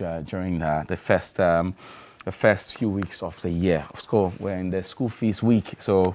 uh, during uh, the first um, the first few weeks of the year. Of course, we're in the school fees week, so.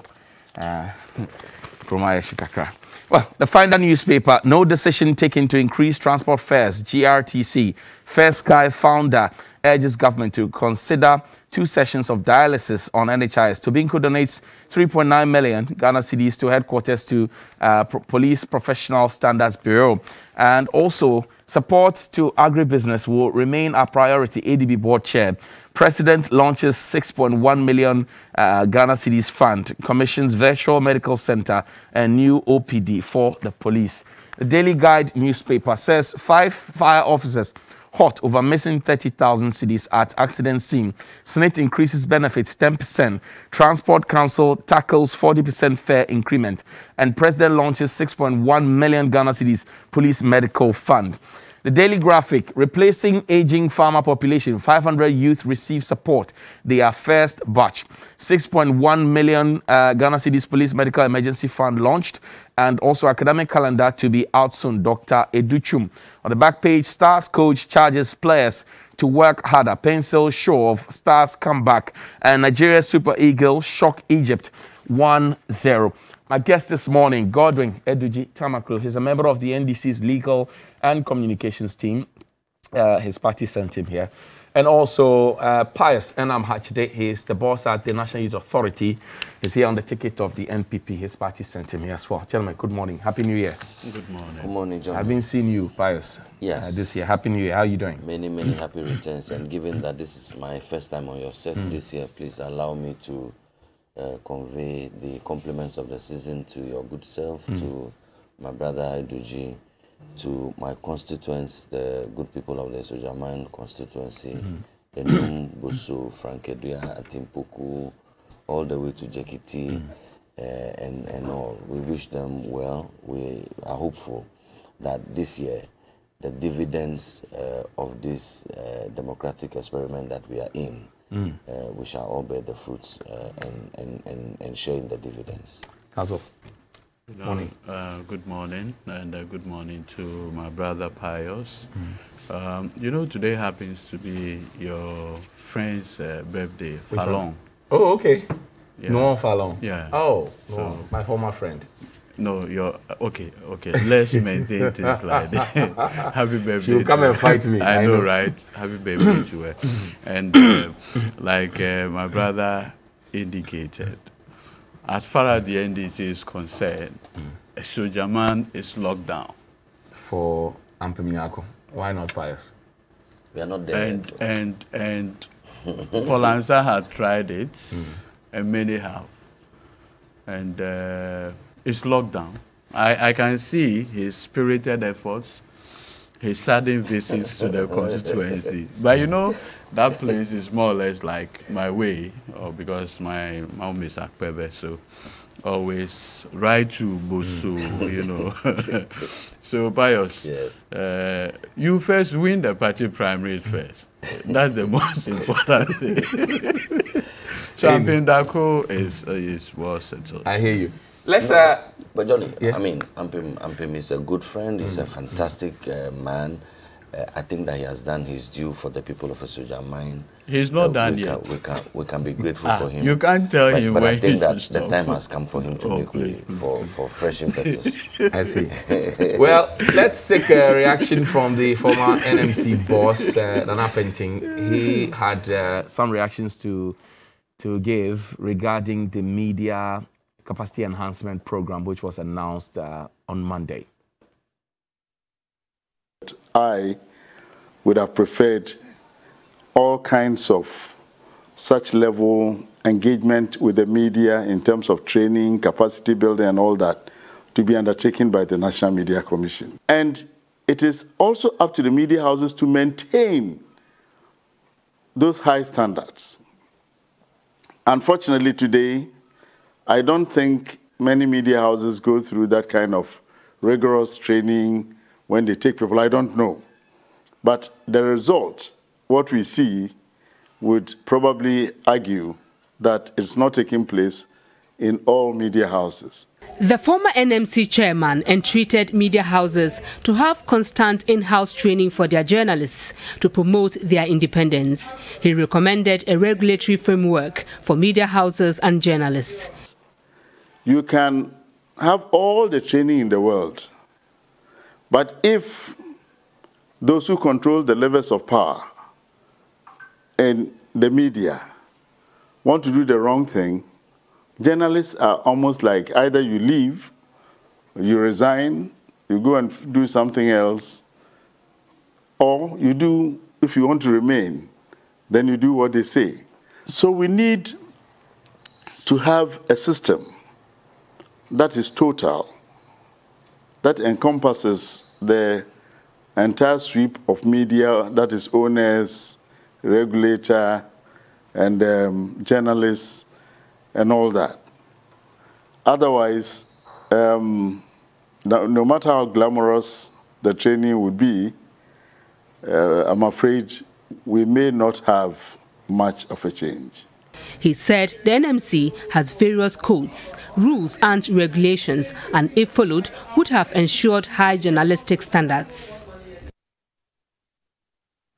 Uh, well, the final newspaper, no decision taken to increase transport fares, GRTC. First Sky founder urges government to consider two sessions of dialysis on NHIS. Tobinco donates 3.9 million Ghana cedis to headquarters to uh, Pro Police Professional Standards Bureau. And also, support to agribusiness will remain a priority, ADB board chair. President launches 6.1 million uh, Ghana cedis fund, commissions virtual medical center and new OPD for the police. The Daily Guide newspaper says five fire officers hot over missing 30,000 cedis at accident scene. Senate increases benefits 10%. Transport Council tackles 40% fare increment. And President launches 6.1 million Ghana cedis police medical fund. The Daily Graphic, replacing aging farmer population, 500 youth receive support. Their first batch. 6.1 million uh, Ghana cedis Police Medical Emergency Fund launched, and also academic calendar to be out soon. Dr. Adutwum. On the back page, Stars coach charges players to work harder. Pencil show of Stars comeback, and Nigeria Super Eagles shock Egypt 1 0. My guest this morning, Godwin Edudzi Tameklo. He's a member of the NDC's legal and communications team. Uh, his party sent him here. And also uh, Pius Enam Hadzide, he's the boss at the National Youth Authority. He's here on the ticket of the NPP. His party sent him here as well. Gentlemen, good morning. Happy New Year. Good morning. Good morning, John. I've been seeing you, Pius. Yes. Uh, this year. Happy New Year. How are you doing? Many, many happy returns. And given that this is my first time on your set mm. this year, please allow me to uh, convey the compliments of the season to your good self, mm. to my brother Edudzi, to my constituents, the good people of the Asuogyaman constituency, mm-hmm. Enum, Boso, Frankadua, Atimpoku, all the way to Gyakiti, mm. uh, and, and all. We wish them well. We are hopeful that this year, the dividends uh, of this uh, democratic experiment that we are in, mm. Uh, we shall all bear the fruits uh, and, and, and, and share in the dividends. Council. Good morning. Uh, good morning, and uh, good morning to my brother Pius. Mm. Um, you know, today happens to be your friend's uh, birthday, Which Falong. One? Oh, okay. Yeah. Noah Falong. Yeah. Oh, so, my former friend. No, you're okay. Okay, let's maintain things like that. Happy birthday! She'll come and fight me. I, I know, know, right? Happy birthday to her. And uh, like uh, my brother indicated, as far as the NDC is concerned, mm. Asuogyaman is locked down. For Ampem Nyarko. Why not Pius? We are not there. And, and, and Polansa had tried it, mm. and many have. And uh, it's locked down. I, I can see his spirited efforts, his sudden visits to the constituency. But you know, that place is more or less like my way, or because my mom is Akpebe, so always ride to Bosu, you know. so Pius, yes. Uh, you first win the party primaries first. That's the most important thing. Champion Dako is uh, is well settled. I hear you. Let's. Uh, but Johnny, yeah. I mean, Ampim, Ampim is a good friend. He's mm. a fantastic uh, man uh, I think that he has done his due for the people of Asuogyaman. He's not uh, done we yet. Can, we, can, we can be grateful ah, for him. You can't tell but, him But I think that the time has come for him to oh, make way for, for fresh impetus. I see. well, let's take a reaction from the former NMC boss, uh, Nana Penting. He had uh, some reactions to, to give regarding the media capacity enhancement program, which was announced uh, on Monday. I would have preferred all kinds of such level engagement with the media in terms of training, capacity building, and all that to be undertaken by the National Media Commission. And it is also up to the media houses to maintain those high standards. Unfortunately, today, I don't think many media houses go through that kind of rigorous training when they take people. I don't know. But the result, what we see, would probably argue that it's not taking place in all media houses. The former NMC chairman entreated media houses to have constant in house training for their journalists to promote their independence. He recommended a regulatory framework for media houses and journalists. You can have all the training in the world, but if those who control the levels of power and the media want to do the wrong thing, journalists are almost like either you leave, you resign, you go and do something else, or you do, if you want to remain, then you do what they say. So we need to have a system that is total, that encompasses the entire sweep of media, that is owners, regulator, and um, journalists, and all that. Otherwise, um, no, no, matter how glamorous the training would be, uh, I'm afraid we may not have much of a change. He said the NMC has various codes, rules and regulations and if followed would have ensured high journalistic standards.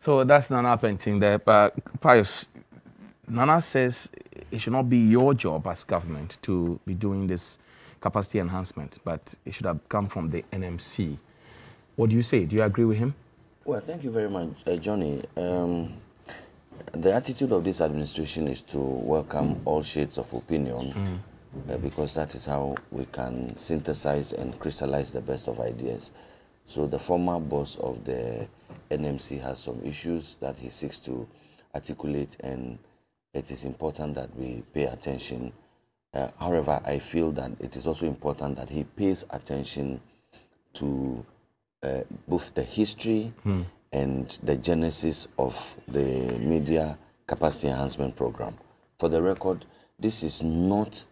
So that's Nana painting there. But Pius, Nana says it should not be your job as government to be doing this capacity enhancement, but it should have come from the NMC. What do you say? Do you agree with him? Well, thank you very much, uh, Johnny. Um, the attitude of this administration is to welcome all shades of opinion mm. uh, because that is how we can synthesize and crystallize the best of ideas. So the former boss of the NMC has some issues that he seeks to articulate and it is important that we pay attention. Uh, however, I feel that it is also important that he pays attention to uh, both the history mm. and the genesis of the media capacity enhancement program. For the record, this is not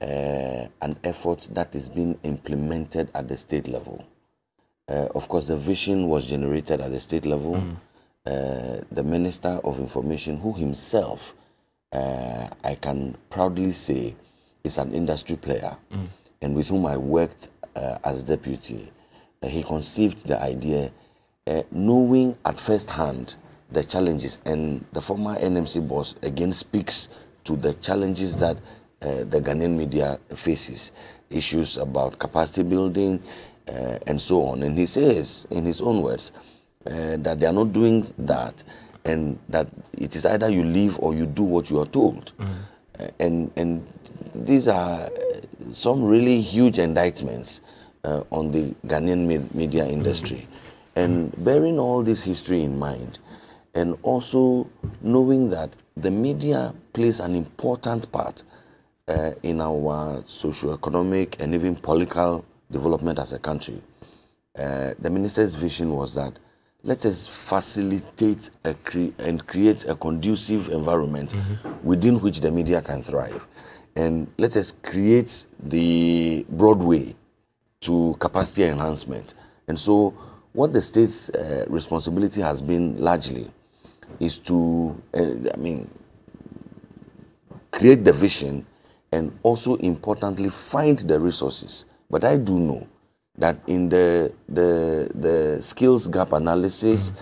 uh, an effort that is being implemented at the state level. Uh, of course, the vision was generated at the state level. Mm. the Minister of Information, who himself uh, I can proudly say is an industry player mm. and with whom I worked uh, as deputy. Uh, he conceived the idea uh, knowing at first hand the challenges and the former NMC boss again speaks to the challenges that uh, the Ghanaian media faces, issues about capacity building uh, and so on. And he says, in his own words, that they are not doing that and that it is either you leave or you do what you are told. Mm. And, and these are some really huge indictments uh, on the Ghanaian media industry. Mm. And bearing all this history in mind, and also knowing that the media plays an important part uh, in our socio-economic and even political development as a country. Uh, the minister's vision was that let us facilitate cre and create a conducive environment mm -hmm. within which the media can thrive. And let us create the Broadway to capacity enhancement. And so, what the state's uh, responsibility has been largely is to, uh, I mean, create the vision and also importantly find the resources. But I do know that in the the the skills gap analysis,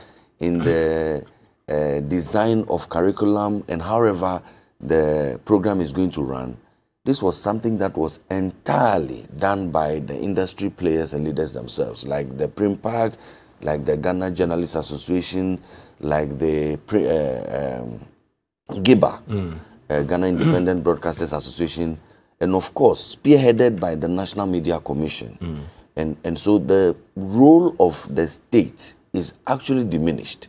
in the uh, design of curriculum, and however the program is going to run, this was something that was entirely done by the industry players and leaders themselves, like the PRINPAG, like the Ghana Journalists Association, like the uh, um, GIBA, mm. uh, Ghana Independent Broadcasters Association, and of course, spearheaded by the National Media Commission. Mm. And, and so the role of the state is actually diminished.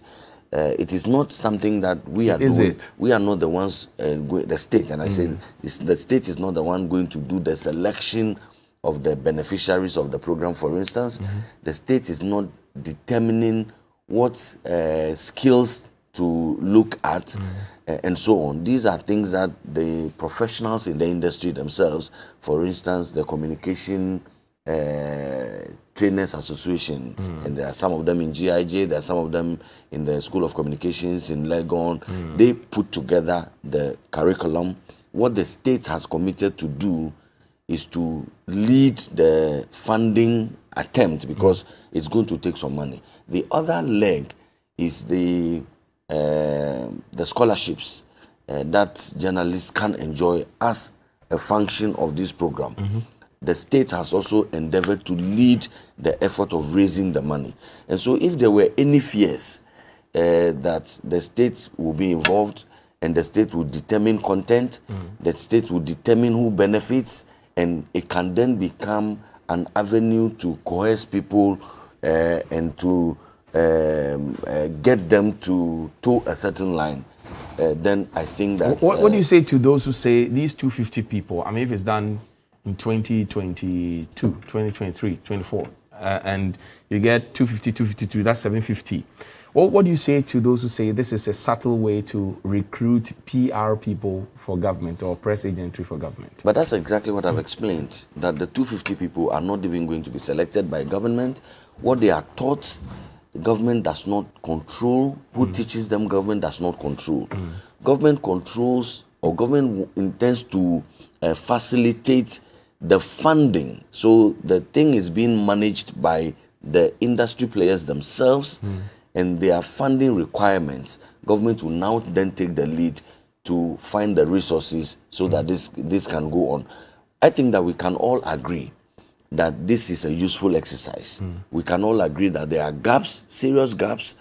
Uh, it is not something that we are is doing. It? We are not the ones, uh, the state, and I mm. say the state is not the one going to do the selection of the beneficiaries of the program, for instance. Mm -hmm. The state is not determining what uh, skills to look at mm -hmm. and so on. These are things that the professionals in the industry themselves, for instance, the communication uh, Trainers Association, mm. and there are some of them in GIJ, there are some of them in the School of Communications in Legon. Mm. They put together the curriculum. What the state has committed to do is to lead the funding attempt because it's going to take some money. The other leg is the uh, the scholarships uh, that journalists can enjoy as a function of this program. Mm-hmm. The state has also endeavored to lead the effort of raising the money. And so, if there were any fears uh, that the state will be involved and the state will determine content, mm. the state will determine who benefits, and it can then become an avenue to coerce people uh, and to um, uh, get them to toe a certain line. Uh, then I think that. What, what, do you say to those who say these 250 people? I mean, if it's done in 2022, 2023, 24, uh, and you get 250, 252, that's 750. Well, what do you say to those who say this is a subtle way to recruit PR people for government or press agentry for government? But that's exactly what I've explained that the 250 people are not even going to be selected by government. What they are taught, the government does not control. Who mm. teaches them, government does not control. Mm. Government controls or government intends to uh, facilitate the funding. So the thing is being managed by the industry players themselves. Mm and their funding requirements, government will now then take the lead to find the resources so that this this can go on. I think that we can all agree that this is a useful exercise. Mm. We can all agree that there are gaps, serious gaps,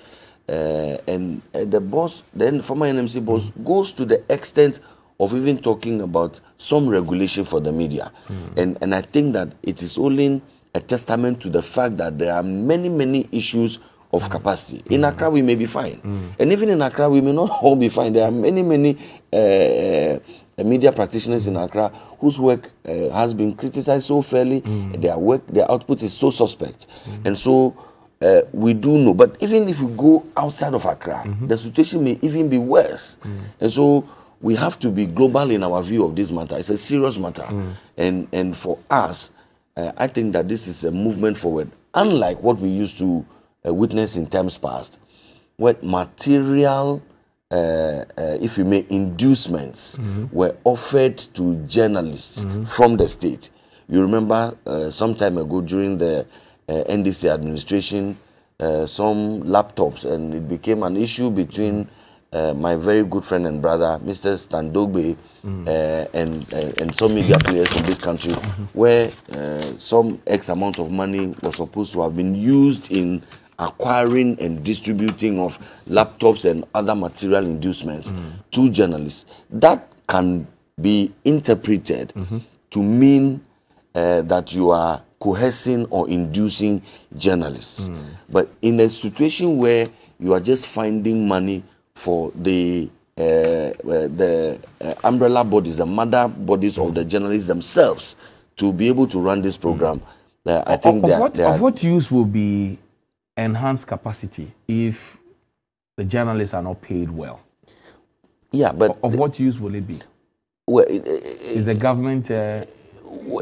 uh, and uh, the boss, then former NMC boss, mm. goes to the extent of even talking about some regulation for the media, mm. and and I think that it is only a testament to the fact that there are many many issues of capacity. In Accra, we may be fine. Mm. And even in Accra, we may not all be fine. There are many, many uh, uh, media practitioners in Accra whose work uh, has been criticized so fairly. Mm. Their work, their output is so suspect. Mm. And so uh, we do know. But even if you go outside of Accra, -hmm. the situation may even be worse. And so we have to be global in our view of this matter. It's a serious matter. And, and for us, uh, I think that this is a movement forward. Unlike what we used to uh, witnessed in times past, where material, uh, uh, if you may, inducements mm-hmm. were offered to journalists mm-hmm. from the state. You remember uh, some time ago during the uh, NDC administration, uh, some laptops, and it became an issue between uh, my very good friend and brother, Mr. Stan Dogbe, mm. uh, and, uh, and some media players in this country, mm-hmm. where some X amount of money was supposed to have been used in acquiring and distributing of laptops and other material inducements mm. to journalists. That can be interpreted mm-hmm. to mean uh, that you are coercing or inducing journalists. Mm. But in a situation where you are just finding money for the uh, uh, the uh, umbrella bodies, the mother bodies of the journalists themselves, to be able to run this program, mm. I think of, of, what, of what use will be enhanced capacity if the journalists are not paid well? Yeah, but of, what use will it be? Well, it, it, is the government uh,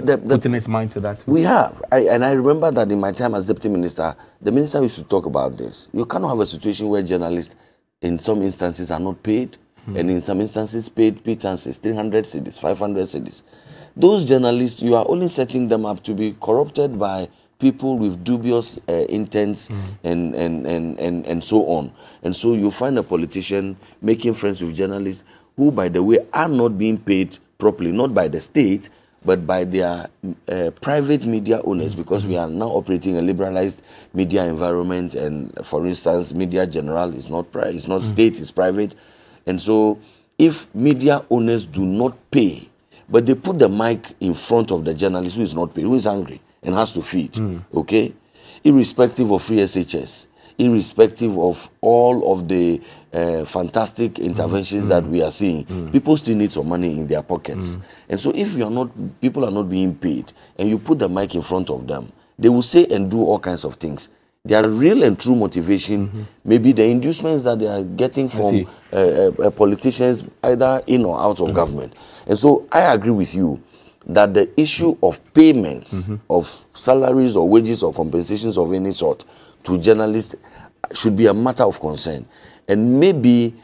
the, the, putting its mind to that? We have, I, and I remember that in my time as deputy minister, the minister used to talk about this. You cannot have a situation where journalists, in some instances, are not paid, hmm. and in some instances, paid pittances, 300 cedis, 500 cedis. Those journalists, you are only setting them up to be corrupted by people with dubious uh, intents mm. and, and, and, and, and so on. And so you find a politician making friends with journalists who, by the way, are not being paid properly, not by the state, but by their uh, private media owners, because we are now operating a liberalized media environment. And for instance, media general is not pri- it's not mm. state, it's private. And so, if media owners do not pay, but they put the mic in front of the journalist who is not paid, who is angry, and has to feed. Mm. Okay? Irrespective of free SHS, irrespective of all of the uh, fantastic interventions mm. that we are seeing, mm. people still need some money in their pockets. And so if you are not, people are not being paid, and you put the mic in front of them, they will say and do all kinds of things. Their real and true motivation mm-hmm. may be the inducements that they are getting from uh, uh, uh, politicians, either in or out of mm-hmm. government. And so I agree with you that the issue of payments mm-hmm. of salaries or wages or compensations of any sort to journalists should be a matter of concern. And maybe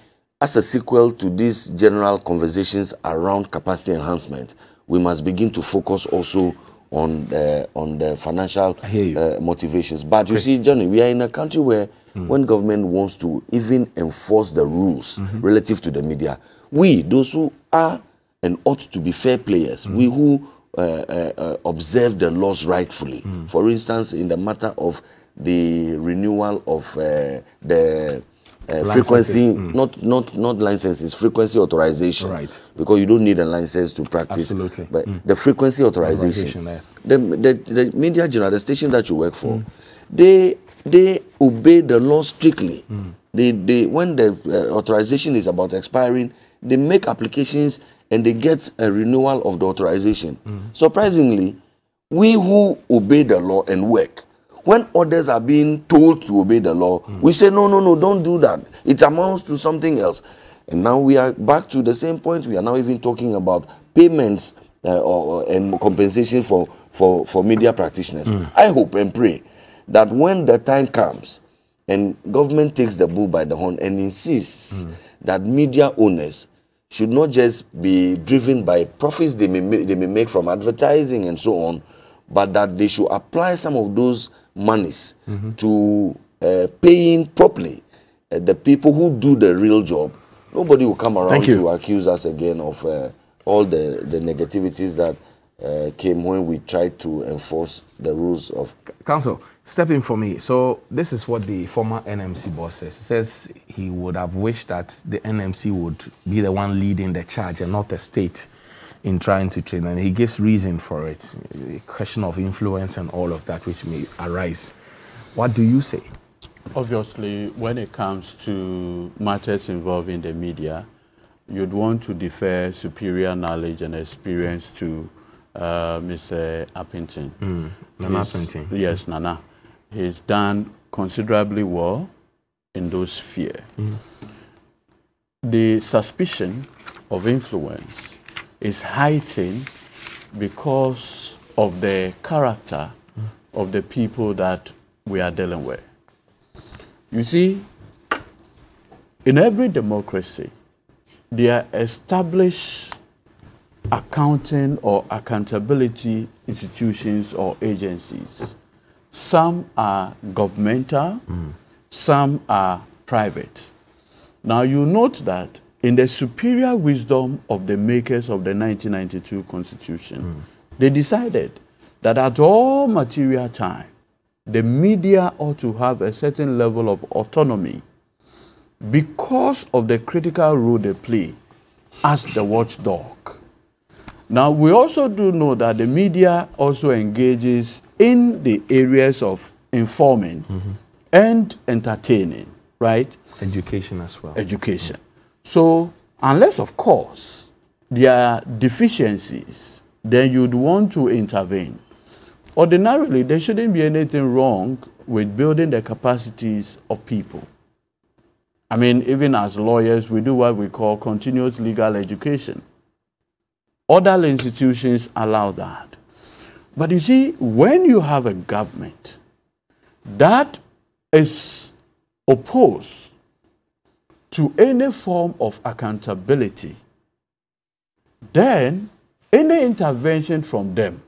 as a sequel to these general conversations around capacity enhancement, we must begin to focus also on the, on the financial uh, motivations. But you see, Johnny, we are in a country where mm. when government wants to even enforce the rules mm -hmm. relative to the media, we, those who are and ought to be fair players, mm. we who uh, uh, uh, observe the laws rightfully. Mm. For instance, in the matter of the renewal of uh, the uh, frequency, mm. not not not licenses, frequency authorization. Right. Because you don't need a license to practice. Absolutely. But mm. the frequency authorization. yes. the, the the media journal, the station that you work for, mm. they they obey the law strictly. Mm. They they when the uh, authorization is about expiring, they make applications and they get a renewal of the authorization. Mm. Surprisingly, we who obey the law and work, when others are being told to obey the law, mm. we say, no, no, no, don't do that. It amounts to something else. And now we are back to the same point. We are now even talking about payments uh, or, and compensation for, for, for media practitioners. Mm. I hope and pray that when the time comes and government takes the bull by the horn and insists mm. that media owners should not just be driven by profits they may, they may make from advertising and so on, but that they should apply some of those monies mm -hmm. to uh, paying properly uh, the people who do the real job. Nobody will come around to accuse us again of uh, all the, the negativities that uh, came when we tried to enforce the rules of. Council, step in for me. So this is what the former NMC boss says. He says he would have wished that the NMC would be the one leading the charge and not the state in trying to train. And he gives reason for it, a question of influence and all of that which may arise. What do you say? Obviously, when it comes to matters involving the media, you'd want to defer superior knowledge and experience to uh, Mr. Apenteng. Mm, Nana Apenteng. Yes, Nana he's done considerably well in those spheres. Mm. The suspicion of influence is heightened because of the character of the people that we are dealing with. You see, in every democracy, there are established accounting or accountability institutions or agencies some are governmental, mm. some are private. Now you note that in the superior wisdom of the makers of the 1992 Constitution, mm. they decided that at all material time, the media ought to have a certain level of autonomy because of the critical role they play as the watchdog. Now, we also do know that the media also engages in the areas of informing mm -hmm. and entertaining, right? Education as well. Education. So, unless, of course, there are deficiencies, then you'd want to intervene. Ordinarily, there shouldn't be anything wrong with building the capacities of people. I mean, even as lawyers, we do what we call continuous legal education. Other institutions allow that. But you see, when you have a government that is opposed to any form of accountability, then any intervention from them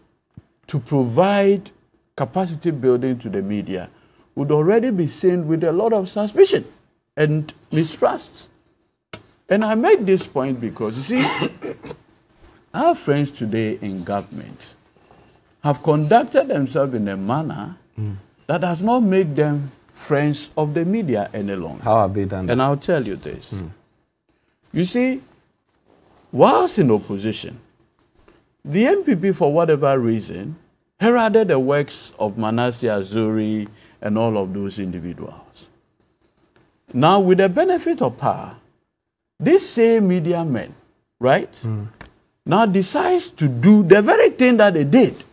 to provide capacity building to the media would already be seen with a lot of suspicion and mistrust. And I make this point because, you see, our friends today in government have conducted themselves in a manner mm. that does not make them friends of the media any longer. How have they done And I'll tell you this. Mm. You see, whilst in opposition, the NPP, for whatever reason, heralded the works of Manasseh Azure and all of those individuals. Now, with the benefit of power, these same media men, right, mm. now decides to do the very thing that they did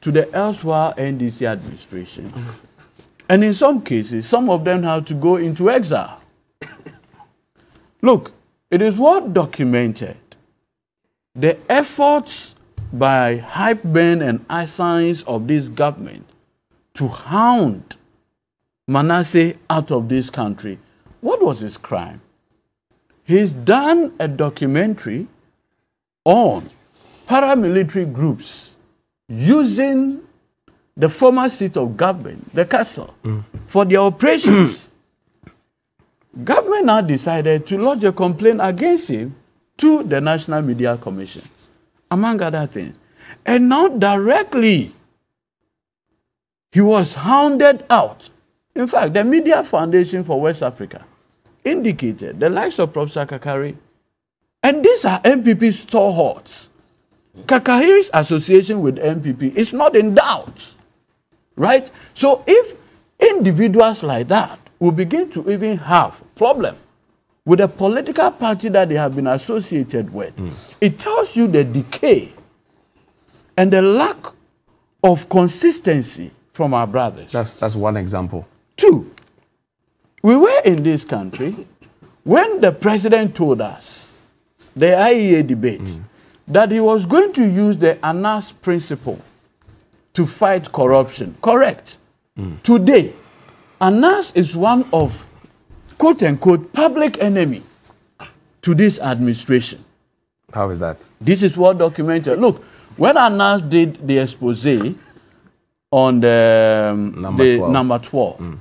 to the elsewhere NDC administration. And in some cases, some of them have to go into exile. Look, it is well documented the efforts by hype men and assigns of this government to hound Manasseh out of this country. What was his crime? He's done a documentary on paramilitary groups using the former seat of government, the castle, for their operations. government now decided to lodge a complaint against him to the National Media Commission, among other things. And now directly, he was hounded out. In fact, the Media Foundation for West Africa indicated the likes of Professor Karikari, and these are NPP stalwarts. Karikari's association with NPP is not in doubt, right? So if individuals like that will begin to even have problem with a political party that they have been associated with, mm. it tells you the decay and the lack of consistency from our brothers. That's, that's one example. Two, we were in this country when the president told us, the IEA debate, mm. that he was going to use the ANAS principle to fight corruption. Correct. Mm. Today, ANAS is one of, quote unquote, public enemy to this administration. How is that? This is what documented. Look, when ANAS did the expose on the um, number the 12. number 12, mm.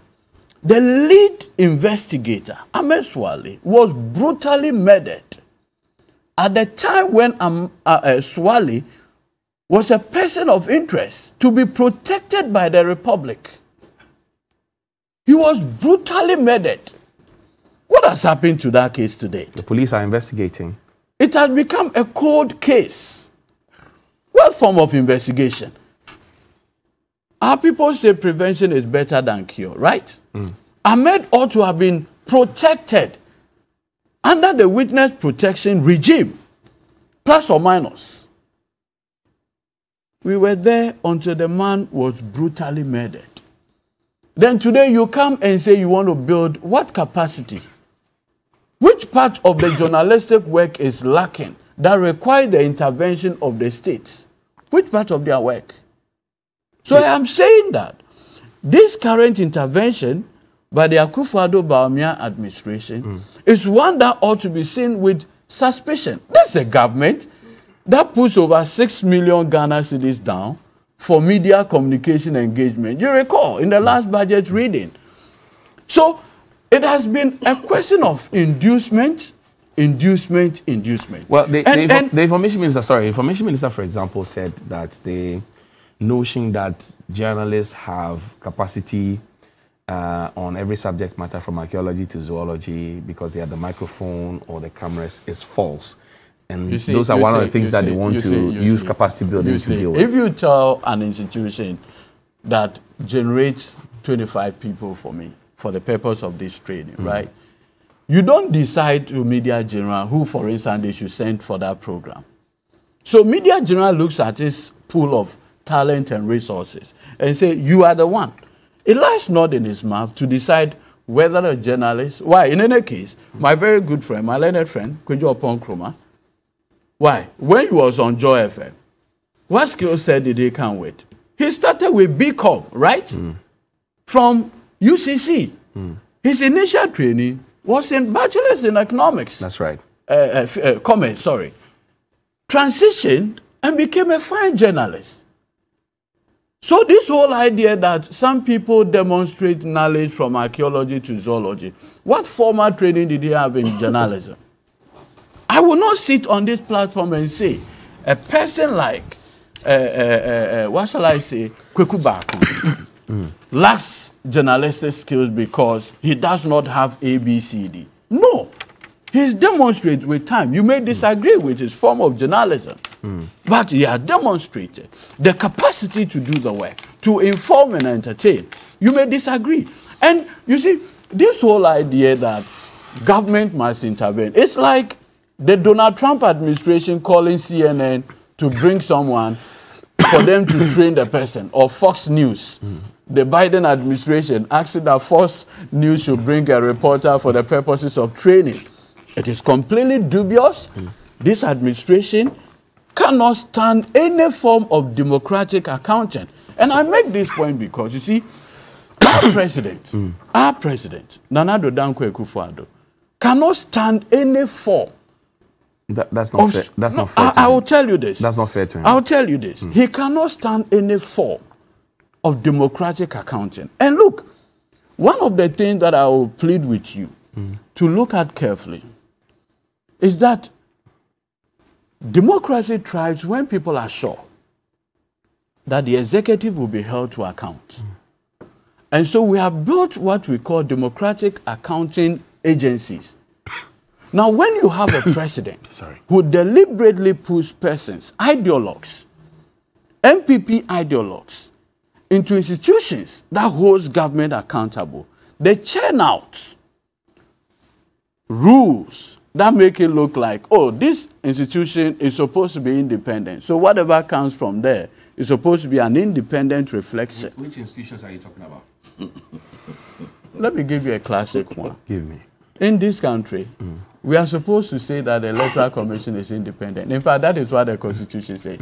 the lead investigator, Ahmed Suale, was brutally murdered at the time when um, uh, uh, Suale was a person of interest to be protected by the Republic. He was brutally murdered. What has happened to that case today? The police are investigating. It has become a cold case. What form of investigation? Our people say prevention is better than cure, right? Mm. Ahmed ought to have been protected under the witness protection regime, plus or minus. We were there until the man was brutally murdered. Then today you come and say you want to build what capacity? Which part of the journalistic work is lacking that require the intervention of the states? Which part of their work? So I am saying that this current intervention by the Akufo-Addo Bawumia administration mm. is one that ought to be seen with suspicion. This is a government that puts over 6 million Ghana cedis down for media communication engagement. You recall in the last budget reading. So it has been a question of inducement, inducement, inducement. Well, the, and, the, and the information minister, sorry, information minister, for example, said that the notion that journalists have capacity uh, on every subject matter from archaeology to zoology because they have the microphone or the cameras is false. And see, those are one see, of the things that see, they want to use capacity building to deal with. If you tell an institution that generates 25 people for me for the purpose of this training, mm. right? You don't decide to Media General who, for instance, they should send for that program. So Media General looks at this pool of talent and resources and say, you are the one. It lies not in his mouth to decide whether a journalist, why, in any case, my very good friend, my learned friend, Kojo Oppong Nkrumah, why? When he was on Joy FM, what skill set did he come with? He started with BCom, right? Mm. From UCC. Mm. His initial training was in bachelor's in economics. That's right. Uh, uh, uh, commerce, sorry. Transitioned and became a fine journalist. So this whole idea that some people demonstrate knowledge from archaeology to zoology, what formal training did he have in journalism? I will not sit on this platform and say a person like, uh, uh, uh, uh what shall I say, Kweku mm. lacks journalistic skills because he does not have ABCD. No. He's demonstrated with time. You may disagree mm. with his form of journalism, mm. but he has demonstrated the capacity to do the work, to inform and entertain. You may disagree. And you see, this whole idea that government must intervene, it's like the Donald Trump administration calling CNN to bring someone for them to train the person, or Fox News. Mm. The Biden administration asking that Fox News should bring a reporter for the purposes of training. It is completely dubious. Mm. This administration cannot stand any form of democratic accounting. And I make this point because, you see, our president, mm. our president, Nana Addo Dankwa Akufo-Addo, cannot stand any form That, that's not of- fair. That's No, not fair. I, I will tell you this. That's not fair to him. I'll tell you this. Hmm. He cannot stand any form of democratic accounting. And look, one of the things that I will plead with you hmm. to look at carefully is that democracy thrives when people are sure that the executive will be held to account. Hmm. And so we have built what we call democratic accounting agencies. Now, when you have a president Sorry. who deliberately puts persons, ideologues, NPP ideologues, into institutions that holds government accountable, they churn out rules that make it look like, oh, this institution is supposed to be independent. So whatever comes from there is supposed to be an independent reflection. Which institutions are you talking about? Let me give you a classic one. Give me. In this country, we are supposed to say that the Electoral Commission is independent. In fact, that is what the Constitution says.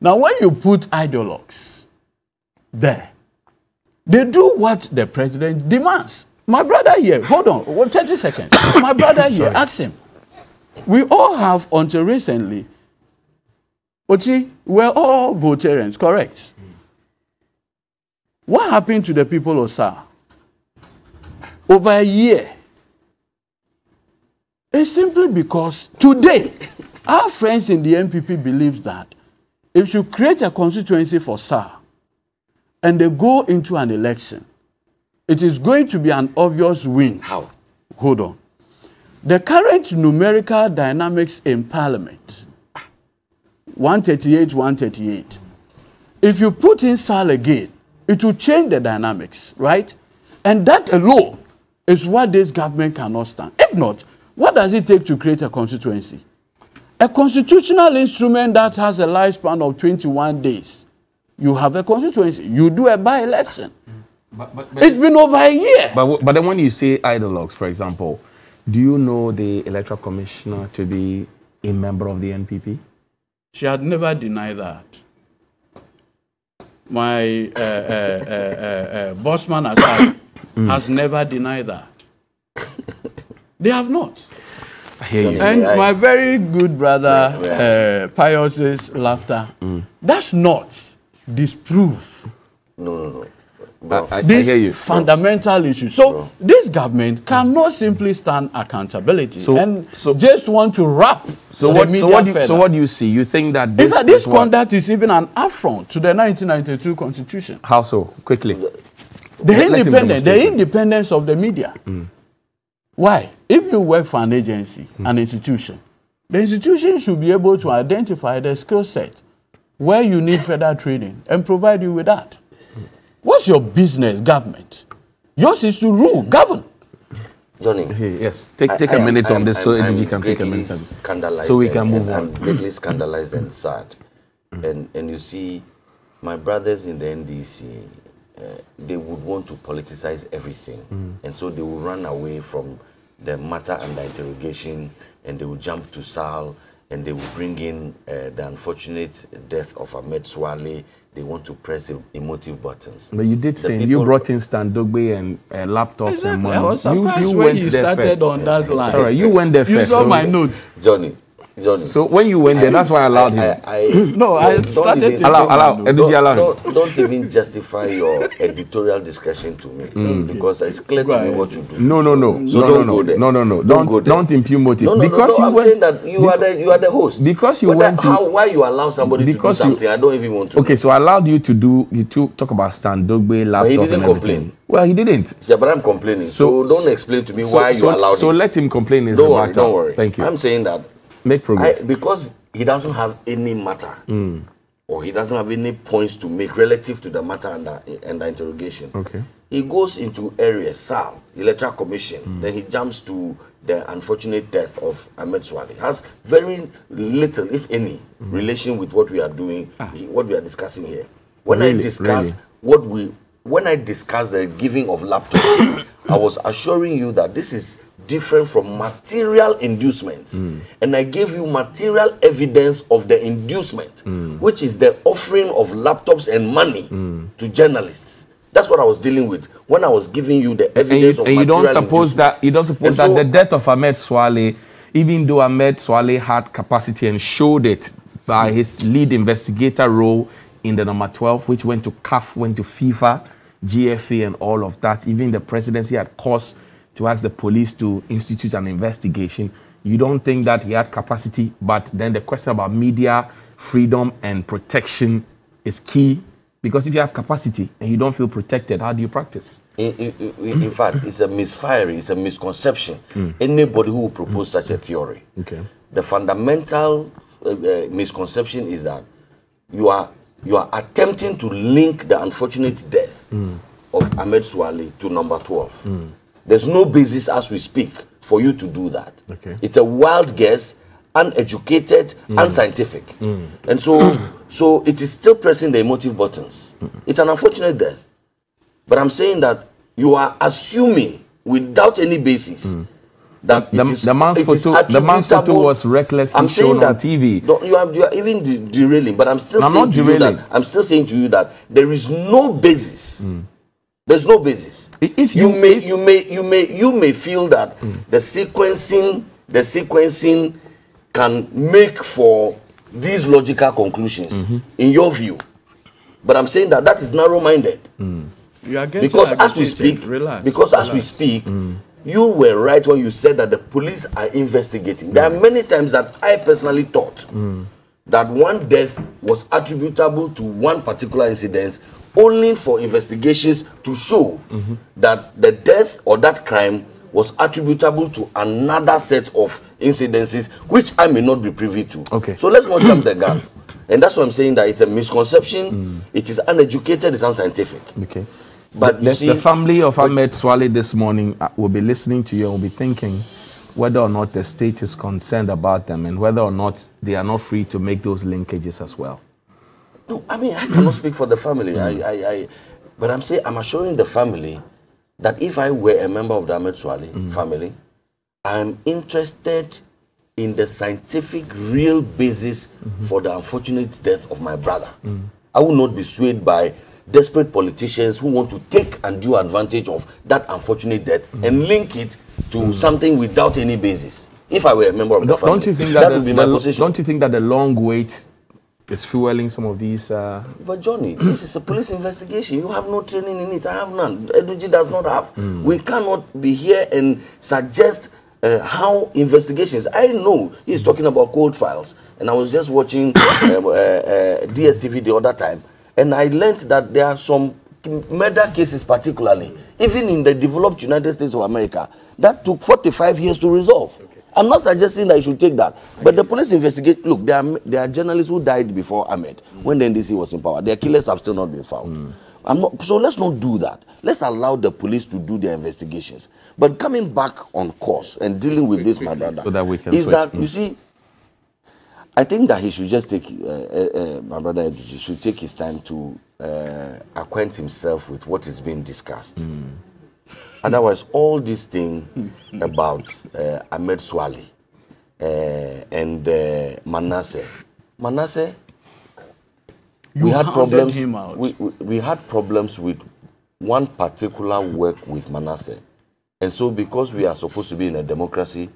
Now, when you put ideologues there, they do what the president demands. My brother here, hold on, well, 30 seconds. My brother here, ask him. We all have, until recently, Oti, we're all Voltarians, correct? What happened to the people of SALL? Over a year. It's simply because today, our friends in the NPP believe that if you create a constituency for SALL and they go into an election, it is going to be an obvious win. How? Hold on. The current numerical dynamics in Parliament, 138, 138. If you put in SALL again, it will change the dynamics, right? And that alone is what this government cannot stand. If not, what does it take to create a constituency? A constitutional instrument that has a lifespan of 21 days. You have a constituency. You do a by-election. But, but, It's been over a year. But, but then when you say ideologues, for example, do you know the electoral commissioner to be a member of the NPP? She had never denied that. My uh, uh, uh, uh, uh, bossman aside has never denied that. They have not. I hear you. And I- my very good brother Yeah, uh, Pius's laughter, that's not disprove No, no, no. I, Bro, I, I hear you. fundamental issue. So this government cannot simply stand accountability So- and so- just want to wrap So the what, media so, what do you, so what do you see? You think that In this, fact, this is conduct is even an affront to the 1992 constitution. How so? Quickly. The Let independence, the independence of the media. Why? If you work for an agency, an institution, the institution should be able to identify the skill set where you need further training and provide you with that. What's your business, government? Yours is to rule, govern. Johnny. Hey, yes. Take, I- take I a am- minute I on am- this so I'm- ADG I'm can take a minute. Scandalized So we and- can move and on. I'm greatly scandalized and sad. And and you see, my brothers in the NDC, uh, they would want to politicize everything, and so they will run away from the matter under interrogation, and they will jump to SALL, and they will bring in uh, the unfortunate death of Ahmed Suale. They want to press em- emotive buttons. But you did The say you brought in Stan Dogbe and uh, laptops and Exactly. money. I was you, surprised you when went you there started first. on that line. Sorry, you went there You first. saw so- my note. Johnny, Johnny. So when you went there, that's why I allowed I, him. I, I, No, I started even- to- allow, allow, Don't- allow him. don't, don't even justify your editorial discretion to me because it's clear to me what you do. No, no, no, So no, don't no, go there. no, no, no. Don't Don't, don't impugn motive No, no, because no, no, you I'm went. saying that you are the you are the host. Because you Whether- went to- how why you allow somebody to do you- something I don't even want to. Okay, know. so I allowed you to do you to talk about Stan Dogbe laptop he and didn't complain. Well, he didn't. Yeah, but I'm complaining. So, So- don't explain to me So- why so, you allowed So it. let him complain. Is don't the worry, matter. don't worry. Thank you. I'm saying that Make I, because he doesn't have any matter Hmm. or he doesn't have any points to make relative to the matter under, under interrogation. Okay. He goes into areas, SALL, Electoral Commission, Hmm. then he jumps to the unfortunate death of Ahmed Suale. Has very little, if any, Hmm. relation with what we are doing, he- what we are discussing here. When I discuss Really? what we, when I discussed the giving of laptops, I was assuring you that this is different from material inducements. Hmm. And I gave you material evidence of the inducement, Hmm. which is the offering of laptops and money to journalists. That's what I was dealing with when I was giving you the and you, evidence of and you don't suppose inducement. that you don't suppose And that so- the death of Ahmed Suale even though Ahmed Suale had capacity and showed it by his lead investigator role in the number 12, which went to CAF, went to FIFA, GFA, and all of that. Even the presidency had cause to ask the police to institute an investigation. You don't think that he had capacity, but then the question about media freedom and protection is key because if you have capacity and you don't feel protected, how do you practice? In, in, in fact, it's a misfire, it's a misconception. Mm. Anybody who will propose mm. such a theory, okay. the fundamental uh, uh, misconception is that you are you are attempting to link the unfortunate death mm. of Ahmed Suale to number 12. There's no basis as we speak for you to do that. Okay. It's a wild guess, uneducated, mm. unscientific. Mm. And so, so it is still pressing the emotive buttons. Mm. It's an unfortunate death. But I'm saying that you are assuming without any basis mm. That the, the, man's photo, the man's photo was recklessly I'm shown that, on TV. You are, you are even de derailing, but I'm still I'm saying to derailing. you that I'm still saying to you that there is no basis mm. There's no basis. If you, you may, if, you may, you may, you may feel that mm. the sequencing, the sequencing can make for these logical conclusions mm -hmm. in your view. But I'm saying that that is narrow-minded. Mm. Because as we speak, relax, because relax. as we speak, mm. You were right when you said that the police are investigating. There are mm. many times that I personally thought mm. that one death was attributable to one particular incident only for investigations to show mm -hmm. that the death or that crime was attributable to another set of incidences which I may not be privy to. Okay. So let's not jump the gun. And that's why I'm saying that it's a misconception, mm. it is uneducated, it's unscientific. Okay. But the, see, the family of Ahmed Suale this morning uh, will be listening to you and will be thinking whether or not the state is concerned about them and whether or not they are not free to make those linkages as well. No, I mean, I cannot speak for the family. I, I, I, but I'm saying, I'm assuring the family that if I were a member of the Ahmed Suale mm. family, I'm interested in the scientific real basis mm -hmm. for the unfortunate death of my brother. Mm. I will not be swayed by desperate politicians who want to take and do advantage of that unfortunate death mm. and link it to mm. something without any basis. If I were a member of the don't, family, don't you think that, that the, would be my position. Don't you think that the long wait is fueling some of these. Uh... But Johnny, this is a police investigation. You have no training in it. I have none. Edudzi does not have. Mm. We cannot be here and suggest uh, how investigations. I know he's talking about cold files, and I was just watching um, uh, uh, DSTV the other time, and I learned that there are some murder cases, particularly even in the developed United States of America, that took 45 years to resolve. I'm not suggesting that you should take that. But the police investigate. Look, there are, there are journalists who died before Ahmed mm. when the NDC was in power. Their killers have still not been found. Mm. I'm not, so let's not do that. Let's allow the police to do their investigations. But coming back on course and dealing with this, my brother, so that we can is switch. that, mm. you see, I think that he should just take, uh, uh, uh, my brother should take his time to uh, acquaint himself with what is being discussed. Mm. Otherwise, all this thing about uh, Ahmed uh, and uh, Manasseh, Manasseh, you we had problems. We, we, we had problems with one particular work with Manasseh, and so because we are supposed to be in a democracy,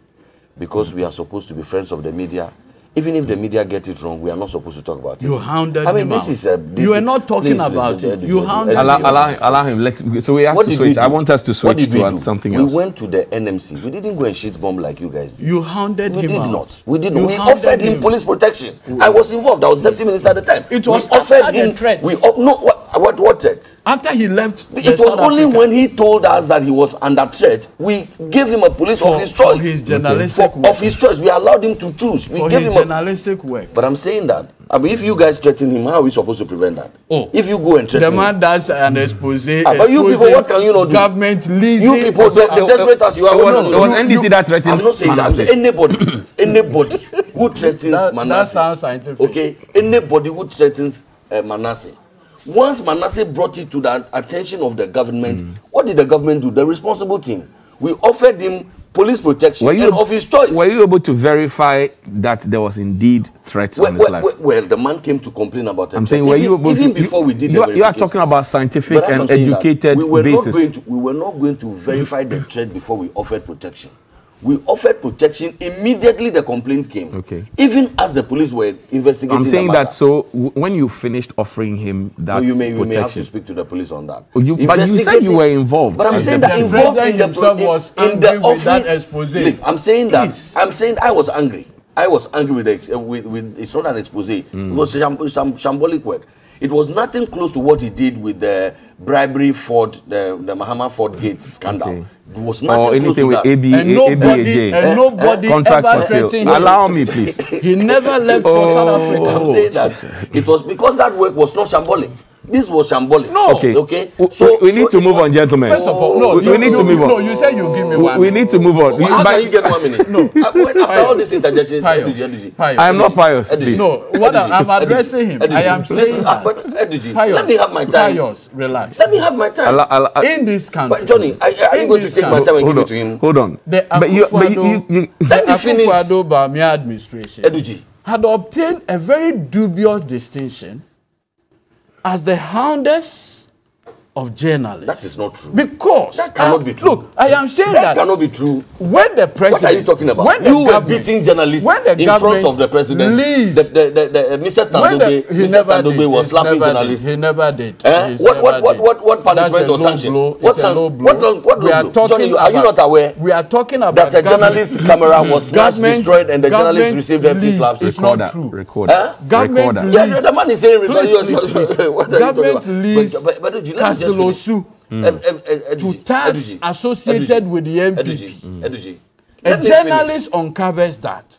because we are supposed to be friends of the media, even if the media get it wrong, we are not supposed to talk about it. You hounded I mean, him this out. is a. This you are not talking please, about please, it. You hounded allow, him. Allow, allow him. Let's. So we have what to switch. I want us to switch to something else. We went to the NMC. We didn't go and shoot bomb like you guys did. You hounded we him. We did out. not. We did not. We offered him, him police protection. I was involved. I was deputy minister at the time. It was we offered him threats. We no. What, what what threat? After he left. It was South only Africa. when he told us that he was under threat. We gave him a police for, of his choice. For his journalistic for, work. Of his choice. We allowed him to choose. We gave him a journalistic work. But I'm saying that. I mean, if you guys threaten him, how are we supposed to prevent that? Oh. If you go and threaten The man does an expose. Ah, but you people, what can you not do? Government leasing. You people, so uh, desperate as you are. It was, no, no, it was you, NDC you, that threatened I'm not saying Manasseh. that. Anybody, anybody who threatens That, that Manasseh. sounds scientific. Okay, anybody who threatens uh, Manasseh. Once Manasseh brought it to the attention of the government, Mm. what did the government do? The responsible team. We offered him police protection Were you, and of his choice. were you able to verify that there was indeed threats well, on his well, life? well, well, the man came to complain about it. I'm saying, were even, you able even to, before we did you, the you are talking about scientific and educated we were basis. Not going to, we were not going to verify the threat before we offered protection. We offered protection immediately the complaint came. Okay. Even as the police were investigating. I'm the saying that so when you finished offering him that No, you may, you may have protection, to speak to the police on that. Oh, you- but you said you were involved. But I'm saying the that involved in the in, was in the angry with that offering- expose. Look, I'm saying Please. that. I'm saying I was angry. I was angry with, the, with, with it's not an expose. Mm. It was sham, sham, shambolic work. It was nothing close to what he did with the bribery Ford, the, the Mahama Ford Gate scandal. Okay. It was nothing or close anything to with that. AB, And nobody, ABAJ. and nobody Contract ever for sale. threatened him. Allow me, please. He never left for South Africa. I'm saying that it was because that work was not shambolic. This was shambolic. No. Okay. Okay. W- we need so to move was- on, gentlemen. First of all, no, we, you, we need you, to move on. No, you said you give me we, one. we need to move on. How But- can you get one minute? No. After all this interjection, Ediji. Pious. I am not pious, please. No, what I- I'm addressing him. I am saying that. but Pious, let me have my time. Pious, relax. Let me have my time. In this country, But Johnny, are, are you In going to take my time and give it to him? Hold on. the but you, but you, you, you, the Let me finish. Akufo-Addo Bawumia administration had obtained a very dubious distinction as the hounders of journalists. That is not true. Because That cannot uh, be true. Look, I am saying That that, cannot be true. when the president, What are you talking about? When you were beating journalists when the in front of the president. leaves- The, the, the, the, uh, Mr. when the, Mr. never Stan Dogbe did. was slapping journalists. Did. He never did. Eh? He's What- never what- what- did. what- what punishment or sanction? blow. What a san- low blow. what low- what we are blow? talking Johnny, are you not aware We are talking about that a government- journalist camera was snatched, Government- destroyed, and the journalist received empty leaves. slaps? It's recorder, not true. recorder, Government recorder. Yeah, the man is saying Please, rebellious. please, please. What you talking Government about? leaves But, but, but, Edudzi, let me just Castle finish. Osu Em- em- em- to tax associated with the NPP. Edudzi. A journalist uncovers that.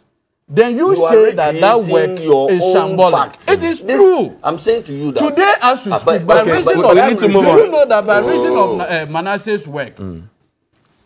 Then you, You say that that work is symbolic. facts. It is This- true. I'm saying to you that Today, as we Ah, speak, by okay, reason of we need to move do you know that by reason Oh. of uh, Manasseh's work,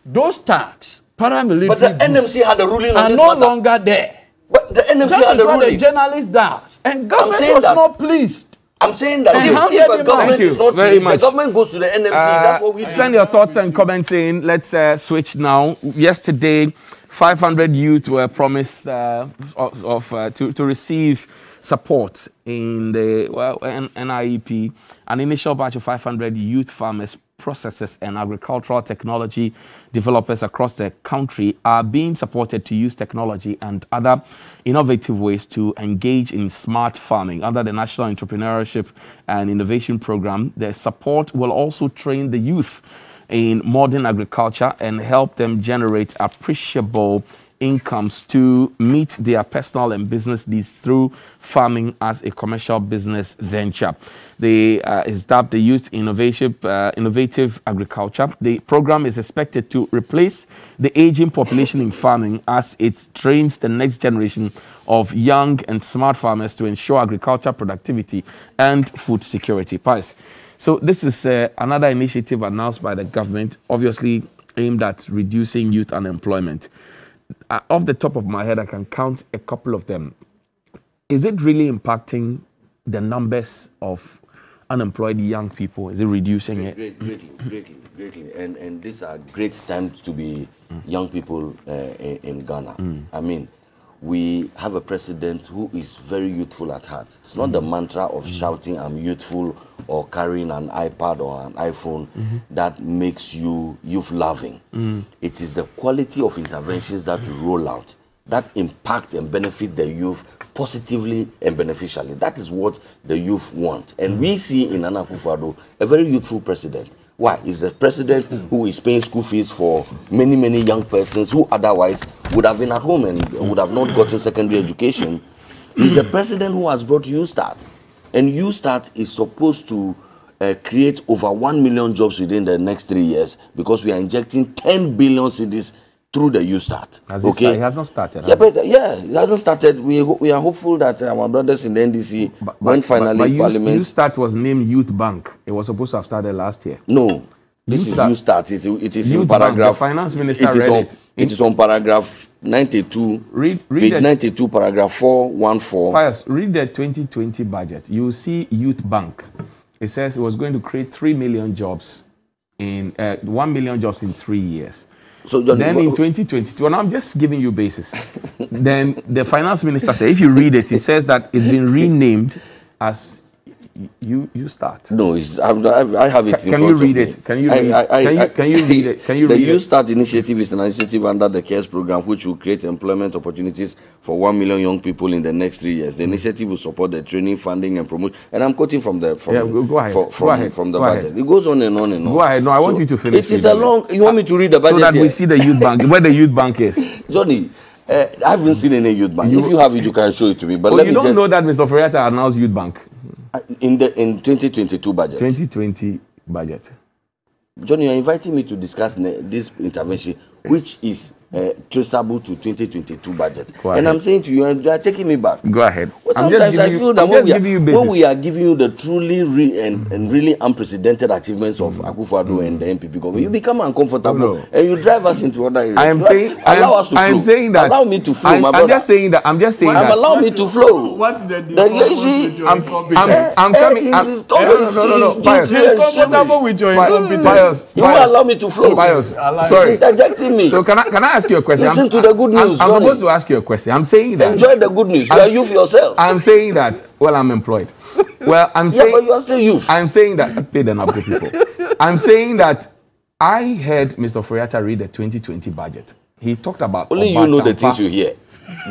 those tax paramilitary But the NMC had a ruling on are no matter. longer there. But the NMC That had is a what the journalist does, and government was that- not pleased. I'm saying that And if, how if did a government Thank you is not very pleased, much. the government goes to the NMC. Uh, That's what we do. send your thoughts and comments in. Let's uh, switch now. Yesterday, 500 youth were promised uh, of, of, uh, to, to receive support in the well, N- NEIP. An initial batch of 500 youth farmers, processors, and agricultural technology developers across the country are being supported to use technology and other innovative ways to engage in smart farming. Under the National Entrepreneurship and Innovation Program, the support will also train the youth in modern agriculture and help them generate appreciable incomes to meet their personal and business needs through farming as a commercial business venture. They uh, dubbed the Youth Innovation uh, Innovative Agriculture. The program is expected to replace the aging population in farming as it trains the next generation of young and smart farmers to ensure agriculture productivity and food security. Pius. So this is uh, another initiative announced by the government, obviously aimed at reducing youth unemployment. Uh, off the top of my head, I can count a couple of them. Is it really impacting the numbers of unemployed young people? Is it reducing it? Great, greatly, greatly, greatly. And and these are great times to be young people uh, in, in Ghana. I mean, we have a president who is very youthful at heart. It's not the mm-hmm. mantra of mm-hmm. shouting "I'm youthful" or carrying an iPad or an iPhone mm-hmm. that makes you youth loving. Mm. It is the quality of interventions that you roll out that impact and benefit the youth positively and beneficially. That is what the youth want. And mm. we see in Nana Akufo-Addo a very youthful president. Why? Is the president who is paying school fees for many, many young persons who otherwise would have been at home and would have not gotten secondary education. He's a president who has brought YouStart. And YouStart is supposed to uh, create over 1 million jobs within the next three years because we are injecting 10 billion cedis through the YouStart. Has it okay? start- it has not started, Yeah, has but uh, yeah, it hasn't started. We, we are hopeful that uh, our brothers in the NDC, when finally but, but Parliament. you, start was named Youth Bank. It was supposed to have started last year. No, this Youth is Start. YouStart. It's, it is Youth in Bank, paragraph. the finance minister it is read on, it. it is on paragraph 92. Read- read page it. 92, paragraph 414. Pius, read the 2020 budget. You will see Youth Bank. It says it was going to create 3 million jobs in uh, 1 million jobs in three years. So, John, Then in 2022, and I'm just giving you basis. then the finance minister said, if you read it, it says that it's been renamed as You you start. No, it's, I've, I've, I have it Can in you front read of it? me. Can you read- I- I- can you- can you read it? Can you the read it? Youth Start initiative is an initiative under the CARES program which will create employment opportunities for 1 million young people in the next three years. The initiative will support the training, funding, and promotion. And I'm quoting from the from, Yeah, go- go ahead. for- Go from, ahead. from the Go budget. ahead. It goes on and on and on. Go ahead. No, I want you to finish It is a long. You want me to read the budget? So that we see the youth bank, where the youth bank is. Johnny, uh, I haven't seen any youth bank. if you have it, you can show it to me. But Oh, let you don't just know that Mr. Ofori-Atta announced youth bank in the in 2022 budget. 2020 budget. Johnny, you're inviting me to discuss this intervention, which is uh, traceable to 2022 budget. And. I'm saying to you, and you are taking me back. Go ahead. But sometimes I giving you- feel that when we, are, when we are giving you the truly re- and, and really unprecedented achievements of Akufo-Addo and the NPP government, you become uncomfortable Mm. Oh, no. and you drive us into other areas. I am Let- saying, I allow am, us to I am flow. saying that. allow me to flow, I'm, my I'm brother. just saying that. I'm just saying I'm that. allow me to flow. What the The- you difference see, with your I'm. I'm, I'm Eh, coming. eh, I'm, no, no, no, no, no, Pius. He's comfortable with your incompetence. You will Pius. allow me to flow. Pius, sorry. He's interjecting me. So can I can I ask you a question? Listen I'm, to the good I'm- news, I'm, Johnny. supposed to ask you a question. I'm saying that. Enjoy the good news. You I'm- are youth yourself. I'm saying that. Well, I'm employed. Well, I'm yeah, saying. but you are still youth. I'm saying that pay them up people. I'm saying that I heard Mr. Ofori-Atta read the 2020 budget. He talked about Only you Oba know the things you hear.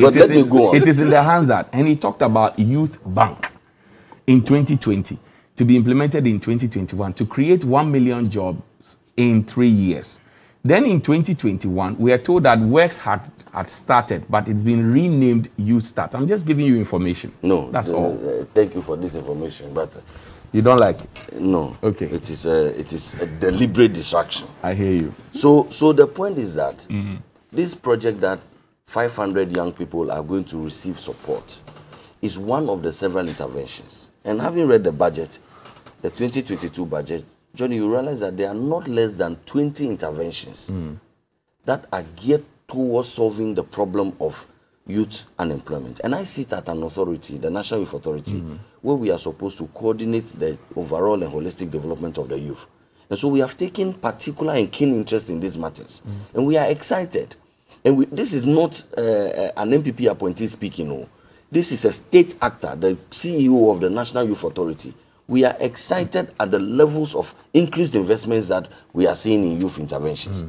But let me go on. It is in the Hansard, and he talked about Youth Bank in 2020 to be implemented in 2021 to create 1 million jobs in three years. Then in 2021, we are told that works had, had started, but it's been renamed Youth Start. I'm just giving you information. No, That's uh, all. uh, thank you for this information, but uh, You don't like it? no. Okay. It is a it is a deliberate distraction. I hear you. So so the point is that Mm-hmm. this project that 500 young people are going to receive support is one of the several interventions. And having read the budget, the 2022 budget, Johnny, you realize that there are not less than 20 interventions Mm. that are geared towards solving the problem of youth unemployment. And I sit at an authority, the National Youth Authority, where we are supposed to coordinate the overall and holistic development of the youth. And so we have taken particular and keen interest in these matters. And we are excited. And we, this is not uh, an NPP appointee speaking. No. This is a state actor, the CEO of the National Youth Authority. We are excited at the levels of increased investments that we are seeing in youth interventions.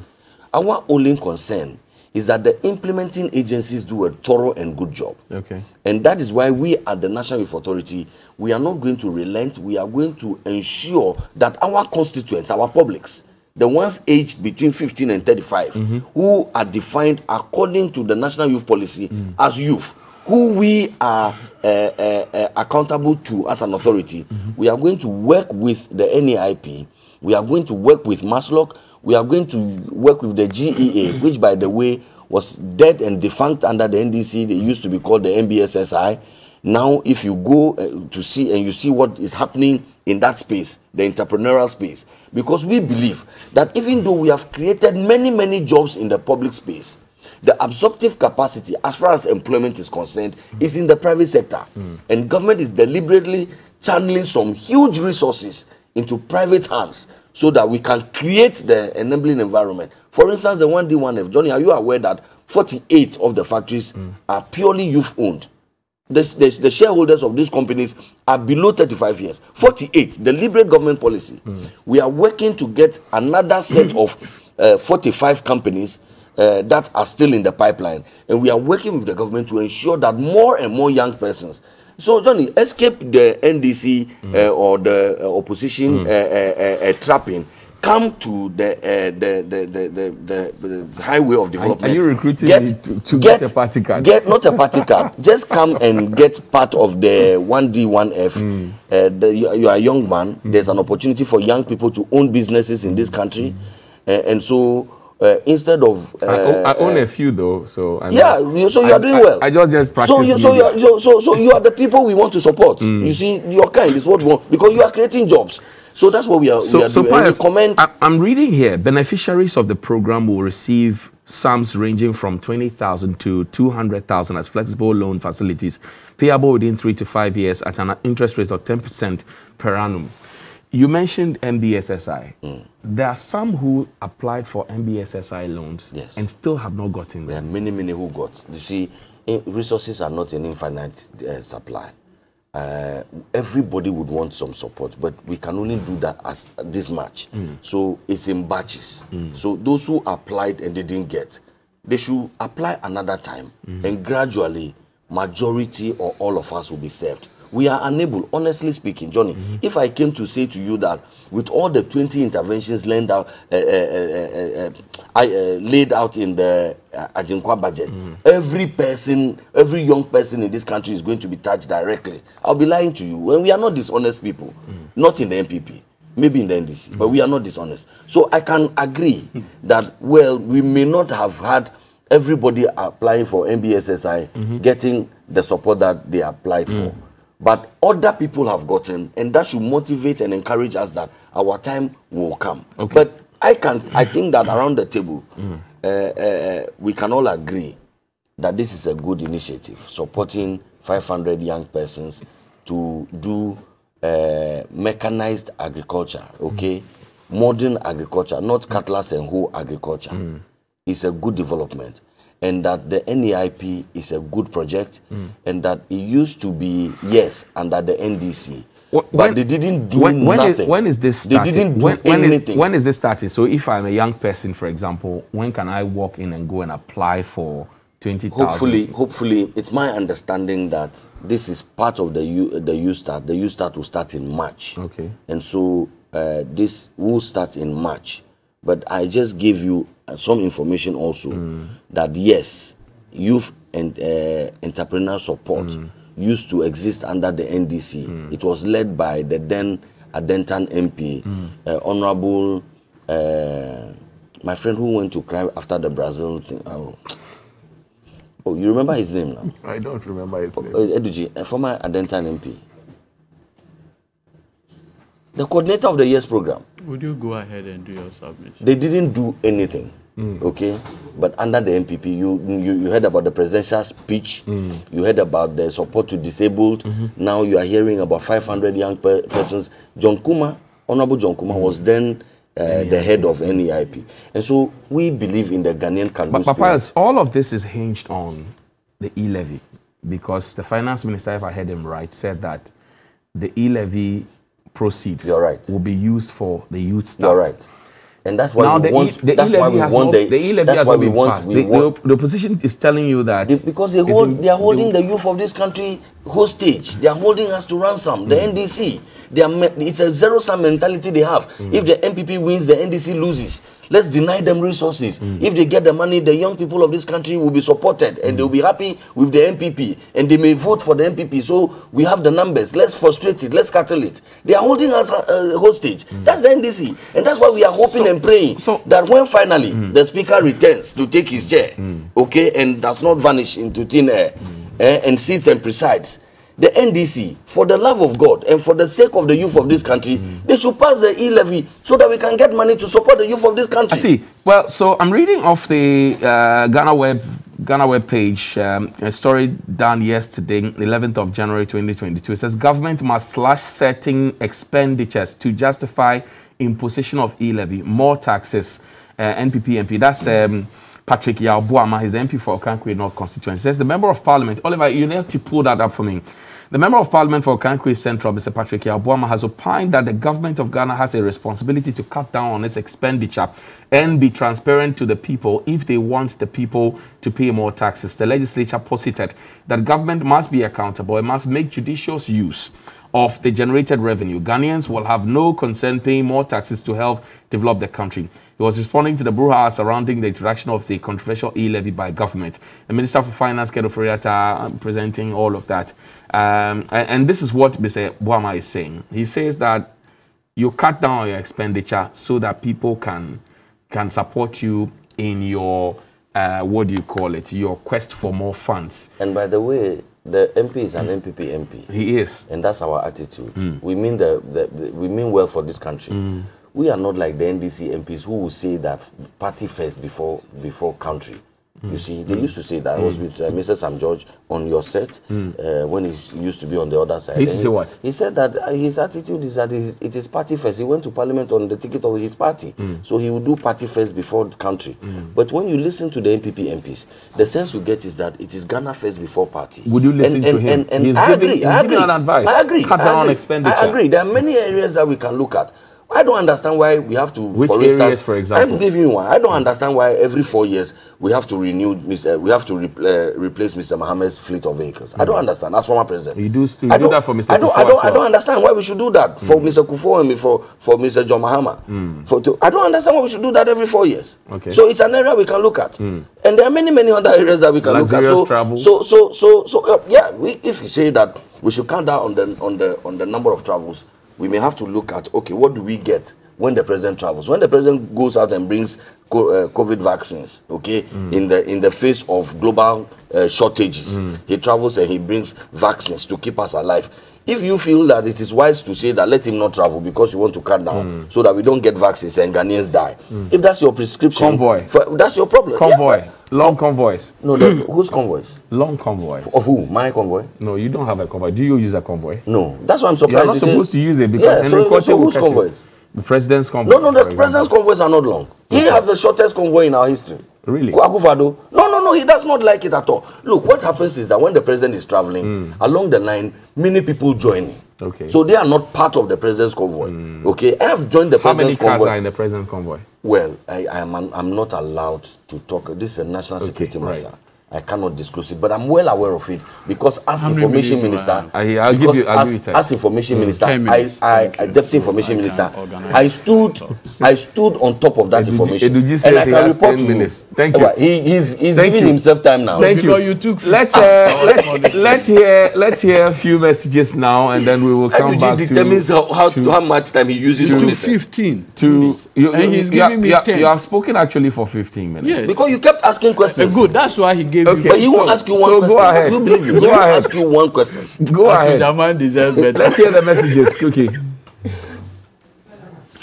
Our only concern is that the implementing agencies do a thorough and good job. Okay. And that is why we at the National Youth Authority, we are not going to relent. We are going to ensure that our constituents, our publics, the ones aged between 15 and 35, who are defined according to the National Youth Policy as youth, who we are uh, uh, uh, accountable to as an authority, we are going to work with the NAIP, we are going to work with MASLOC, we are going to work with the GEA, which, by the way, was dead and defunct under the NDC. They used to be called the MBSSI. Now, if you go uh, to see and you see what is happening in that space, the entrepreneurial space, because we believe that even though we have created many, many jobs in the public space, the absorptive capacity, as far as employment is concerned, is in the private sector. Hmm. And government is deliberately channeling some huge resources into private hands so that we can create the enabling environment. For instance, the 1D1F, Johnny, are you aware that 48 of the factories hmm. are purely youth owned? The, the, the shareholders of these companies are below 35 years. 48, deliberate government policy. Hmm. We are working to get another set of uh, 45 companies uh, that are still in the pipeline. And we are working with the government to ensure that more and more young persons. So, Johnny, escape the NDC uh, or the uh, opposition uh, uh, uh, uh, trapping. Come to the, uh, the, the, the, the, the, highway of development. Are you recruiting me to- to get a party card? Get not a party card. Just come and get part of the 1D, 1F. Uh, the, you, you are a young man. There's an opportunity for young people to own businesses in this country. Uh, and so uh, instead of. Uh, I, own, I own uh, a few though, so I'm yeah, not- so you I- are doing well. I, just just practice. So you, so, you are, so, so, so you are the people we want to support. You see, your kind is what we want because you are creating jobs. So that's what we are, we So, are so doing. Comment. I, I'm reading here. Beneficiaries of the program will receive sums ranging from 20,000 to 200,000 as flexible loan facilities, payable within three to five years at an interest rate of 10% per annum. You mentioned NBSSI. Mm. There are some who applied for NBSSI loans Yes. and still have not gotten them. There are many, many who got. You see, eh, resources are not an infinite uh, supply. uh, everybody would want some support, but we can only do that as this much. So it's in batches. So those who applied and they didn't get, they should apply another time, and gradually, majority or all of us will be served. We are unable, honestly speaking, Johnny. Mm-hmm. If I came to say to you that with all the 20 interventions laid out, uh, uh, uh, laid out in the uh, Agyenkwa budget, mm-hmm. every person, every young person in this country is going to be touched directly. I'll be lying to you. When we are not dishonest people, mm. not in the NPP, maybe in the NDC, but mm-hmm. we are not dishonest. So I can agree mm. that, well, we may not have had everybody applying for NBSSI getting the support that they applied for. Mm. But other people have gotten, and that should motivate and encourage us that our time will come. Okay. But I can, I think that around the table, uh, uh, we can all agree that this is a good initiative, supporting 500 young persons to do uh, mechanized agriculture, okay? Modern agriculture, not cutlass and hoe agriculture. It's a good development. And that the NEIP is a good project, and that it used to be, yes, under the NDC. But they didn't do when, when is- nothing. when is this They starting? didn't do when, when is- anything. when is this starting? So if I'm a young person, for example, when can I walk in and go and apply for 20,000? Hopefully, hopefully, it's my understanding that this is part of the U, the U start. The U start will start in March. Okay. And so uh, this will start in March. But I just gave you some information also that yes, youth and uh, entrepreneur support used to exist under the NDC. It was led by the then Adentan MP, uh, Honorable, uh, my friend who went to cry after the Brazil thing. Oh. Oh, you remember his name now? I don't remember his name. Uh, Edudzi, a former Adentan MP. The coordinator of the YES program. Would you go ahead and do your submission? They didn't do anything. Hmm. Okay, but under the NPP, you, you you heard about the presidential speech. Hmm. You heard about the support to disabled. Mm-hmm. Now you are hearing about 500 young per- persons. John Kumah, Honorable John Kumah, was hmm. then uh, the head of NEIP, and so we believe in the Ghanaian can But do Papa, spirit. all of this is hinged on the e-levy because the finance minister, if I heard him right, said that the e-levy proceeds You're right. will be used for the youth start. You're right, and that's why Now we the, want. e, the that's why we want the. the that's why we want. passed. We the, want the, the opposition is telling you that They- because they hold, they are holding they- the youth of this country hostage. They are holding us to ransom. The hmm. NDC, they are, it's a zero sum mentality they have. If the NPP wins, the NDC loses. Let's deny them resources. If they get the money, the young people of this country will be supported and they'll be happy with the NPP and they may vote for the NPP. So we have the numbers. Let's frustrate it. Let's cattle it. They are holding us uh, hostage. That's the NDC, and that's why we are hoping and praying so- that when finally the speaker returns to take his chair, okay, and does not vanish into thin air, eh, and sits and presides, the NDC, for the love of God and for the sake of the youth of this country, they should pass the e levy so that we can get money to support the youth of this country. I see. Well, so I'm reading off the uh, Ghana web Ghana web page um, a story done yesterday, 11th of January 2022. It says government must slash certain expenditures to justify imposition of e-levy, more taxes. Uh, NPP MP. That's um, Patrick Yaw Boamah. He's the MP for Okaikwei North constituency. Says the member of parliament. Oliver, you need to pull that up for me. The member of parliament for Okaikwei Central, Mr. Patrick Yaw Boamah, has opined that the government of Ghana has a responsibility to cut down on its expenditure and be transparent to the people if they want the people to pay more taxes. The legislature posited that government must be accountable and must make judicious use of the generated revenue. Ghanaians will have no concern paying more taxes to help develop the country. He was responding to the brouhaha surrounding the introduction of the controversial e-levy by government. The Minister for Finance, Ken Ofori-Atta, presenting all of that. Um, and, and this is what Mr. Boamah is saying. He says that you cut down on your expenditure so that people can can support you in your uh, what do you call it? Your quest for more funds. And by the way, the MP is an NPP MP. He is. and that's our attitude. We mean the, the, the- we mean well for this country. We are not like the NDC MPs who will say that party first before before country. You see, they used to say that I was with uh, Mr. Sam George on your set uh, when he used to be on the other side. He used to say what? He said that uh, his attitude is that it is- party first. He went to parliament on the ticket of his party, so he would do party first before the country. But when you listen to the NPP MPs, the sense you get is that it is Ghana first before party. Would you listen to him? He's I giving- agree. I agree. I agree. Cut I down agree. expenditure. I agree. There are many areas that we can look at. I don't understand why we have to. Which for areas, instance, for example? I'm giving you one. I don't understand why every four years we have to renew. Mr. Uh, we have to re- uh, replace Mr. Mohammed's fleet of vehicles. I don't hmm. understand. As former president, You do- you I do that for Mr. I don't. Kufuor I don't. as I don't understand why we should do that for hmm. Mr. Kufuor and for for Mr. John Mahama. Hmm. For to, I don't understand why we should do that every four years. Okay. So it's an area we can look at, and there are many many other areas that we can look at. Luxurious So travel. so so so so uh, yeah. We, if you say that we should count down on the on the on the number of travels, we may have to look at okay, what do we get when the president travels? When the president goes out and brings co- uh, COVID vaccines, okay, in the in the face of global uh, shortages, he travels and he brings vaccines to keep us alive. If you feel that it is wise to say that let him not travel because you want to cut down hmm. so that we don't get vaccines and Ghanaians die, hmm. if that's your prescription, Convoy. for- that's your problem. Yeah, Convoy. but- Long oh, convoys. no, the, whose convoys? Long convoys. Of who? My convoy? No, you don't have a convoy. Do you use a convoy? No, that's why I'm surprised. You're not you say- supposed to use it because Yeah, Henry so, so whose convoys? The president's convoy. No, no, the president's example. convoys are not long. He has the shortest convoy in our history. Really? Akufo-Addo. No, no, no, he does not like it at all. Look, what happens is that when the president is traveling, along the line, many people join. Okay. So they are not part of the president's convoy. Okay, I have joined the How many president's cars convoy. are in the president's convoy? Well, I, I am I'm not allowed to talk. This is a national security right. I cannot disclose it, but I'm well aware of it because as How information minister? I- I'll give because you- I'll as, give you as information minister, 10 I. I, I deputy information minister, I stood, I stood on top of that information, and I can report 10 to you. Thank you. He, he's he's Thank giving you. himself time now. Thank Because you. you took Let's uh, let's let's hear let's hear a few messages now, and then we will come back Eduji to determines how, how, how much time he uses to listen. 15. to you. And you- he's you, giving me you, 10. You have spoken actually for 15 minutes. Yes. Because you kept asking questions. good. That's why he gave Okay. you. But he won't So- ask you one so go question. ahead. You believe me? He Go won't ahead. ask you one question. Go ahead. Jaman deserves better. Let's hear the messages, Cookie.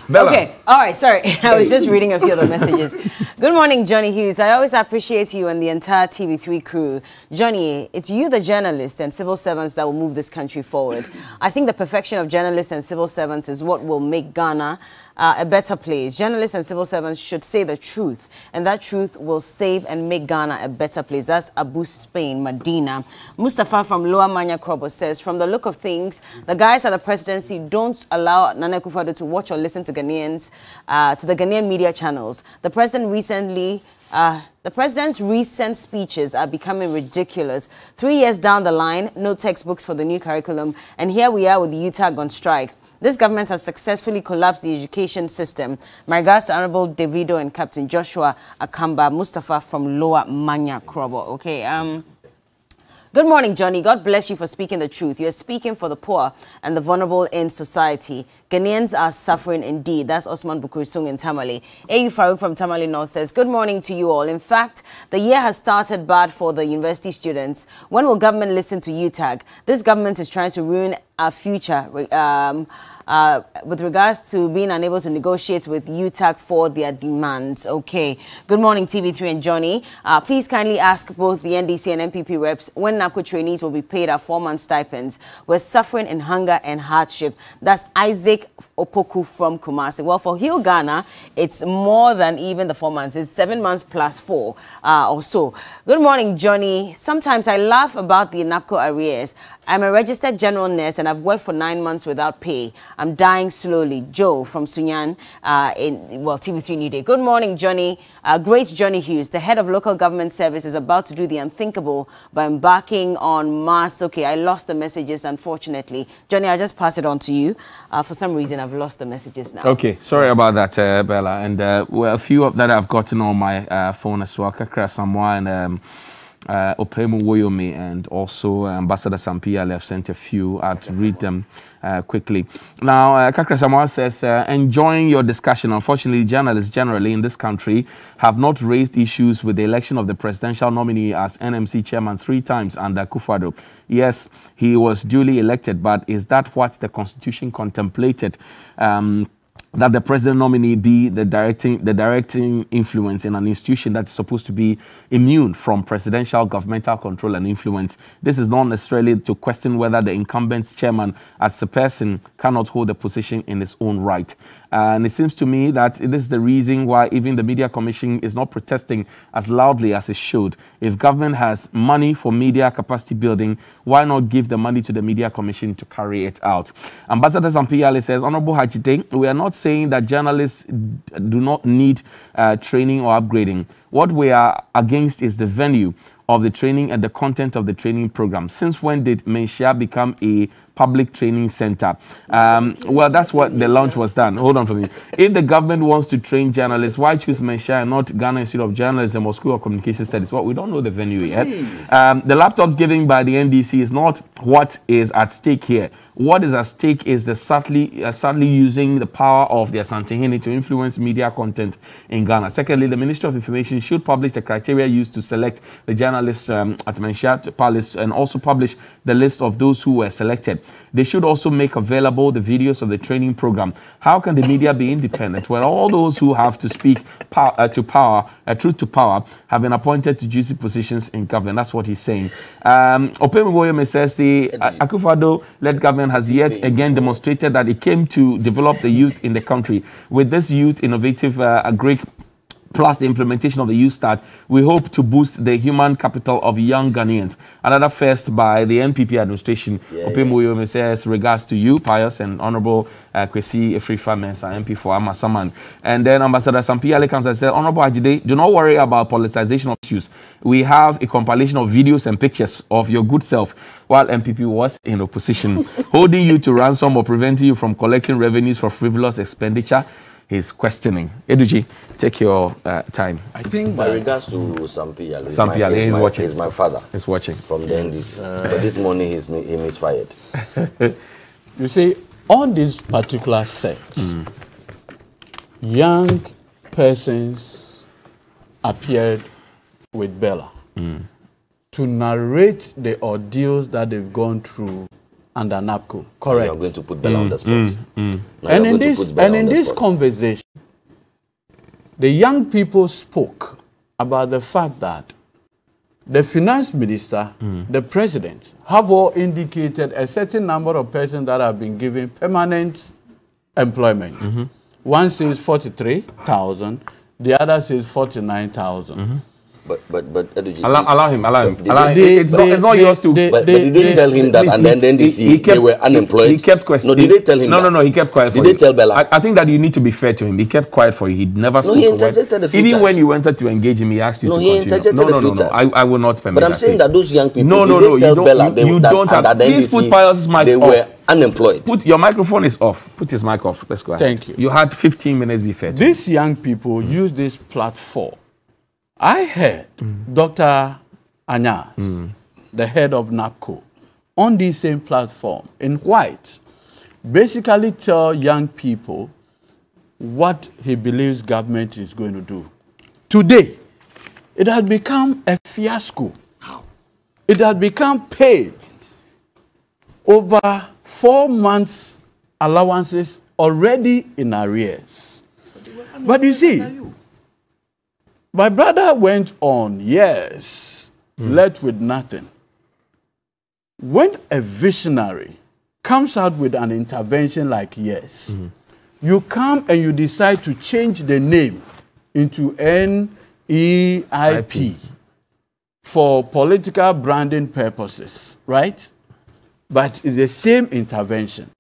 Bella. Okay, all right, sorry. I was just reading a few of the messages. Good morning, Johnny Hughes. I always appreciate you and the entire TV3 crew. Johnny, it's you, the journalists and civil servants, that will move this country forward. I think the perfection of journalists and civil servants is what will make Ghana uh, a better place. Journalists and civil servants should say the truth, and that truth will save and make Ghana a better place. That's Abu Spain, Medina. Mustafa from Lower Manya Krobo says, from the look of things, the guys at the presidency don't allow Nana Akufo-Addo to watch or listen to Ghanaians, uh, to the Ghanaian media channels. The president recently uh, the president's recent speeches are becoming ridiculous. Three years down the line, no textbooks for the new curriculum, and here we are with the UTAG on strike. This government has successfully collapsed the education system. My regards to Honorable Davido and Captain Joshua Akamba Mustafa from Lower Manya Krobo. Okay, um, Good morning, Johnny. God bless you for speaking the truth. You're speaking for the poor and the vulnerable in society. Ghanaians are suffering indeed. That's Osman Bukurisung in Tamale. AU Farouk from Tamale North says, Good morning to you all. In fact, the year has started bad for the university students. When will government listen to UTAG? This government is trying to ruin our future. Um, uh, with regards to being unable to negotiate with UTAG for their demands. Okay. Good morning, TV3 and Johnny. Uh, please kindly ask both the NDC and NPP reps when NABCO trainees will be paid our four-month stipends. We're suffering in hunger and hardship. That's Isaac Opoku from Kumasi. Well, for Hill Ghana, it's more than even the four months. It's seven months plus four uh, or so. Good morning, Johnny. Sometimes I laugh about the NAPCO arrears. I'm a registered general nurse and I've worked for nine months without pay. I'm dying slowly. Joe from Sunyan uh, in, well, TV3 New Day. Good morning, Johnny. Uh, great Johnny Hughes, the head of local government service, is about to do the unthinkable by embarking on mass. Okay, I lost the messages, unfortunately. Johnny, I'll just pass it on to you. Uh, for some reason, I've lost the messages now. Okay, sorry about that, uh, Bella. And uh, well, a few of that I've gotten on my uh, phone as well. Kakra Samoa and um, uh, Opemu Woyomi and also Ambassador Sampia have sent a few. I'll read them uh, quickly. Now, uh, Kakra Samoa says, uh, enjoying your discussion. Unfortunately, journalists generally in this country have not raised issues with the election of the presidential nominee as NMC chairman three times under Kufado. Yes, he was duly elected, but is that what the constitution contemplated? Um, that the president nominee be the directing the directing influence in an institution that's supposed to be immune from presidential governmental control and influence. This is not necessarily to question whether the incumbent chairman as a person cannot hold a position in his own right. And it seems to me that this is the reason why even the Media Commission is not protesting as loudly as it should. If government has money for media capacity building, why not give the money to the Media Commission to carry it out? Ambassador Sampiale says, Honorable Hadzide, we are not saying that journalists do not need uh, training or upgrading. What we are against is the venue of the training and the content of the training program. Since when did Menhyia become a public training center. Um, well, that's what the launch was done. Hold on for me. If the government wants to train journalists, why choose Menhyia and not Ghana Institute of Journalism or School of Communication Studies? Well, we don't know the venue yet. Um, the laptops given by the NDC is not what is at stake here. What is at stake is the subtly, uh, subtly using the power of the Asantehene to influence media content in Ghana. Secondly, the Ministry of Information should publish the criteria used to select the journalists um, at Menhyia Palace and also publish the list of those who were selected. They should also make available the videos of the training program. How can the media be independent when all those who have to speak power, uh, to power, uh, truth to power, have been appointed to juicy positions in government? That's what he's saying. Um, Opemi says the uh, Akufo-Addo-led government has yet again demonstrated that it came to develop the youth in the country. With this youth innovative, uh, a great plus the implementation of the Youth Start, we hope to boost the human capital of young Ghanaians. Another first by the NPP administration. Yeah, yeah. says regards to you, Pius and Honorable uh, Kwesi Afrifa Mensa, MP for Amasaman. And then Ambassador Sampiale comes and says, Honorable Hadzide, do not worry about politicization of issues. We have a compilation of videos and pictures of your good self while NPP was in opposition, holding you to ransom or preventing you from collecting revenues for frivolous expenditure he's questioning. Edudzi, take your uh, time. I think by regards to Sampiale, Sampiale, he's, he's watching. He's my father. He's watching. From the end, uh, but this morning he's he misfired. you see, on this particular set, mm. young persons appeared with Bella mm. to narrate the ordeals that they've gone through under NABCO. Correct. You're going to put Bella mm, on the spot. Mm, mm. And in this, and in this conversation, the young people spoke about the fact that the finance minister, mm. the president, have all indicated a certain number of persons that have been given permanent employment. -hmm. One says 43,000, the other says 49,000. -hmm. But but but allow, allow him, allow him. Allow him. They, it's, they, not, it's not yours to. They, but, but did they, tell him that, and then then they see he kept, they were unemployed? He kept questioning. No, did they tell him? No, that? no, no. He kept quiet. Did they you. tell Bella? I, I, think that you need to be fair to him. He kept quiet for you. He never spoke. No, he interjected a few Even times. when you wanted to engage him, he asked you no, to he continue. interjected no, no, a few no, no. I, I will not permit. But I'm that saying that those young people. No, no, no. You don't. You don't have. Please put Pius's mic They were unemployed. Put your microphone is off. Put his mic off. Let's go. Thank you. You had 15 minutes. Be fair. These young people use this platform. I heard Dr. Anyars, mm. the head of NABCO, on the same platform in white, basically tell young people what he believes government is going to do. Today, it has become a fiasco. How? It has become paid over four months allowances already in arrears. But you see, my brother went on, yes, mm. left with nothing. When a visionary comes out with an intervention like yes, mm you come and you decide to change the name into NEIP for political branding purposes, right? But it's the same intervention.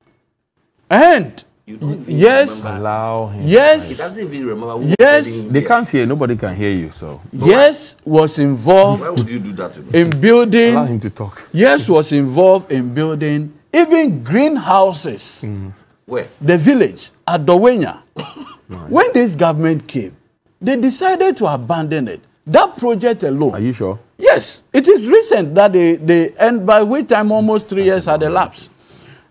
And you don't yes. Allow him. Yes. He doesn't even remember. yes. They can't hear. Nobody can hear you. So. Yes was involved. Why would you do that to me? In building. Allow him to talk. Yes was involved in building even greenhouses. Mm. Where? The village at Dawhenya. when this government came, they decided to abandon it. That project alone. Are you sure? Yes. It is recent that they, they and by which time almost three years had elapsed.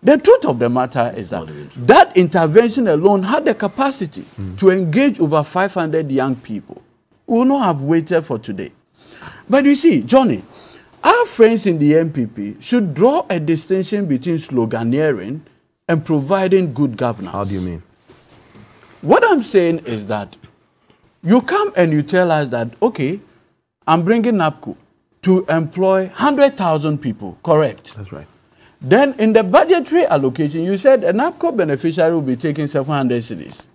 The truth of the matter is that that intervention alone had the capacity mm. to engage over 500 young people. We will not have waited for today. But you see, Johnny, our friends in the NPP should draw a distinction between sloganeering and providing good governance. How do you mean? What I'm saying is that you come and you tell us that, okay, I'm bringing NABCO to employ 100,000 people, correct? That's right. Then in the budgetary allocation, you said a NABCO beneficiary will be taking 700 cities.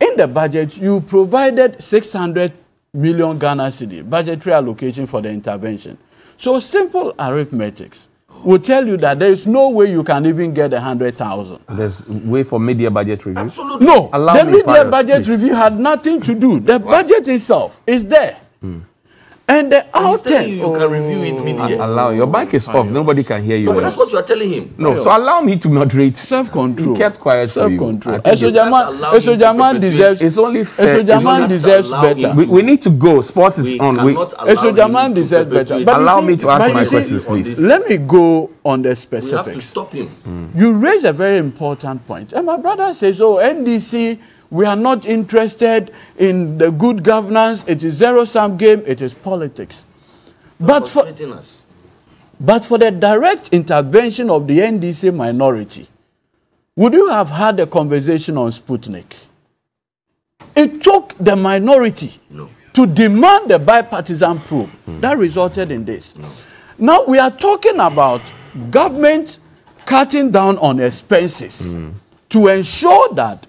In the budget, you provided 600 million Ghana cedi budgetary allocation for the intervention. So simple arithmetics will tell you that there is no way you can even get a hundred thousand. There's way for media budget review. Absolutely. No, Allow the me, media budget please. review had nothing to do. The budget itself is there. Hmm. And the outcome. you can review it media. Allow your mic is off. Nobody can hear you. No, but that's what you are telling him. no, so allow me to moderate. Self-control. He kept quiet. I think it's- Esojaman, deserves. It's only fair. Esojaman deserves better. we, we need to go. Sports is We on. Esojaman deserves better. But Allow see- me to ask my see, questions, please. Let me go on the We have to specifics. stop him. You raise a very important point. And my brother says, oh, NDC, we are not interested in the good governance. It is zero-sum game. It is politics. But for, but for the direct intervention of the NDC minority, would you have had a conversation on Sputnik? It took the minority No. to demand the bipartisan probe. Hmm. That resulted in this. Now we are talking about government cutting down on expenses hmm. to ensure that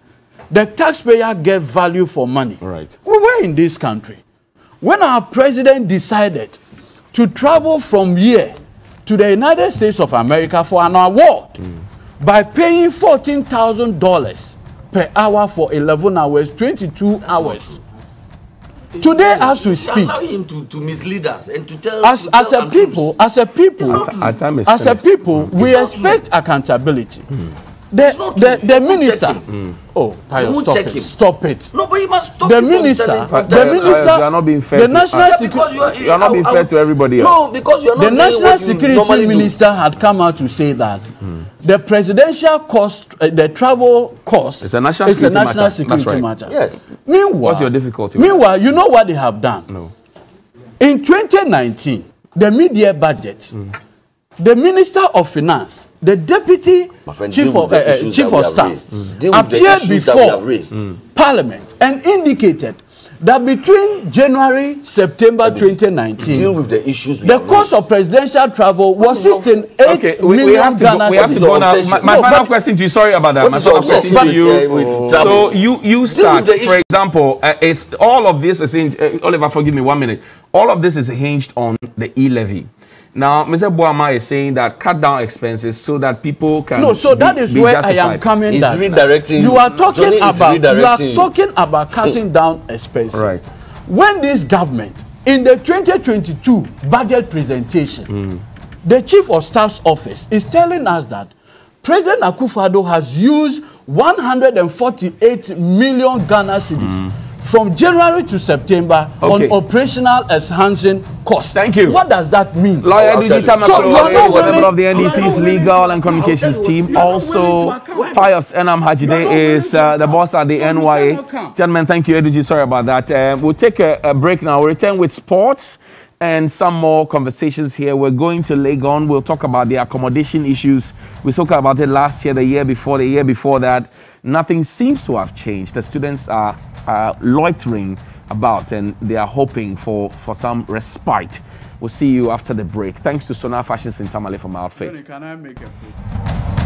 the taxpayer get value for money. Right. We were in this country. When our president decided to travel from here to the United States of America for an award by paying $14,000 per hour for 11 hours, 22 hours. Today, as we speak, allow him to, to mislead us and to tell as, to as tell a people, as a people, time is as a people, we expect accountability. The, It's the, the You minister, him. oh, Tayo, stop it, him. stop it. Nobody must stop The you minister, telling- from the minister, you are not being fair the national security. you are, You are not being I- I- fair to everybody else. No, because you are not The national you security do. minister had come out to say that the presidential cost, uh, the travel cost, It's a national is a security national matter. That's security right. matter. Yes. Meanwhile, What's your difficulty Meanwhile, you know what they have done. No. In 2019, the media budget, the Minister of Finance, the Deputy My friend, Chief of, uh, uh, Chief of Staff. Mm. Deal with the appeared issues that we before have. Parliament and indicated that between January, September 2019, Deal with the issues the cost raised. of presidential travel was 68 Okay, we, we have to go, Ghana we have to go now. My, my obsession? final but- question to you. Sorry about that. My final question obsession to you. with, uh, So you you start, for issue. example, uh, it's all of this is in, uh, Oliver. Forgive me one minute. All of this is hinged on the e levy. Now, Mr. Boama is saying that cut down expenses so that people can. No, so be- that is where I am justified. coming. That redirecting You are talking Johnny is about you are talking about cutting down expenses. Right. When this government in the 2022 budget presentation, the chief of staff's office is telling us that President Akufo-Addo has used 148 million Ghana cedis. From January to September Okay. on operational enhancing costs. Thank you. What does that mean? Lawyer I'll Dujita you. So you are not Makro, member of the NDC's legal and communications team. Also, Pius Enam Hadzide is uh, the boss at the NYA. Gentlemen, thank you, Edudzi. Sorry about that. Uh, we'll take a, a break now. We'll return with sports and some more conversations here. We're going to Legon. We'll talk about the accommodation issues. We spoke about it last year, the year before, the year before that. Nothing seems to have changed. The students are loitering about and they are hoping for, for some respite. We'll see you after the break. Thanks to Sonar Fashions in Tamale for my outfit. Can I make a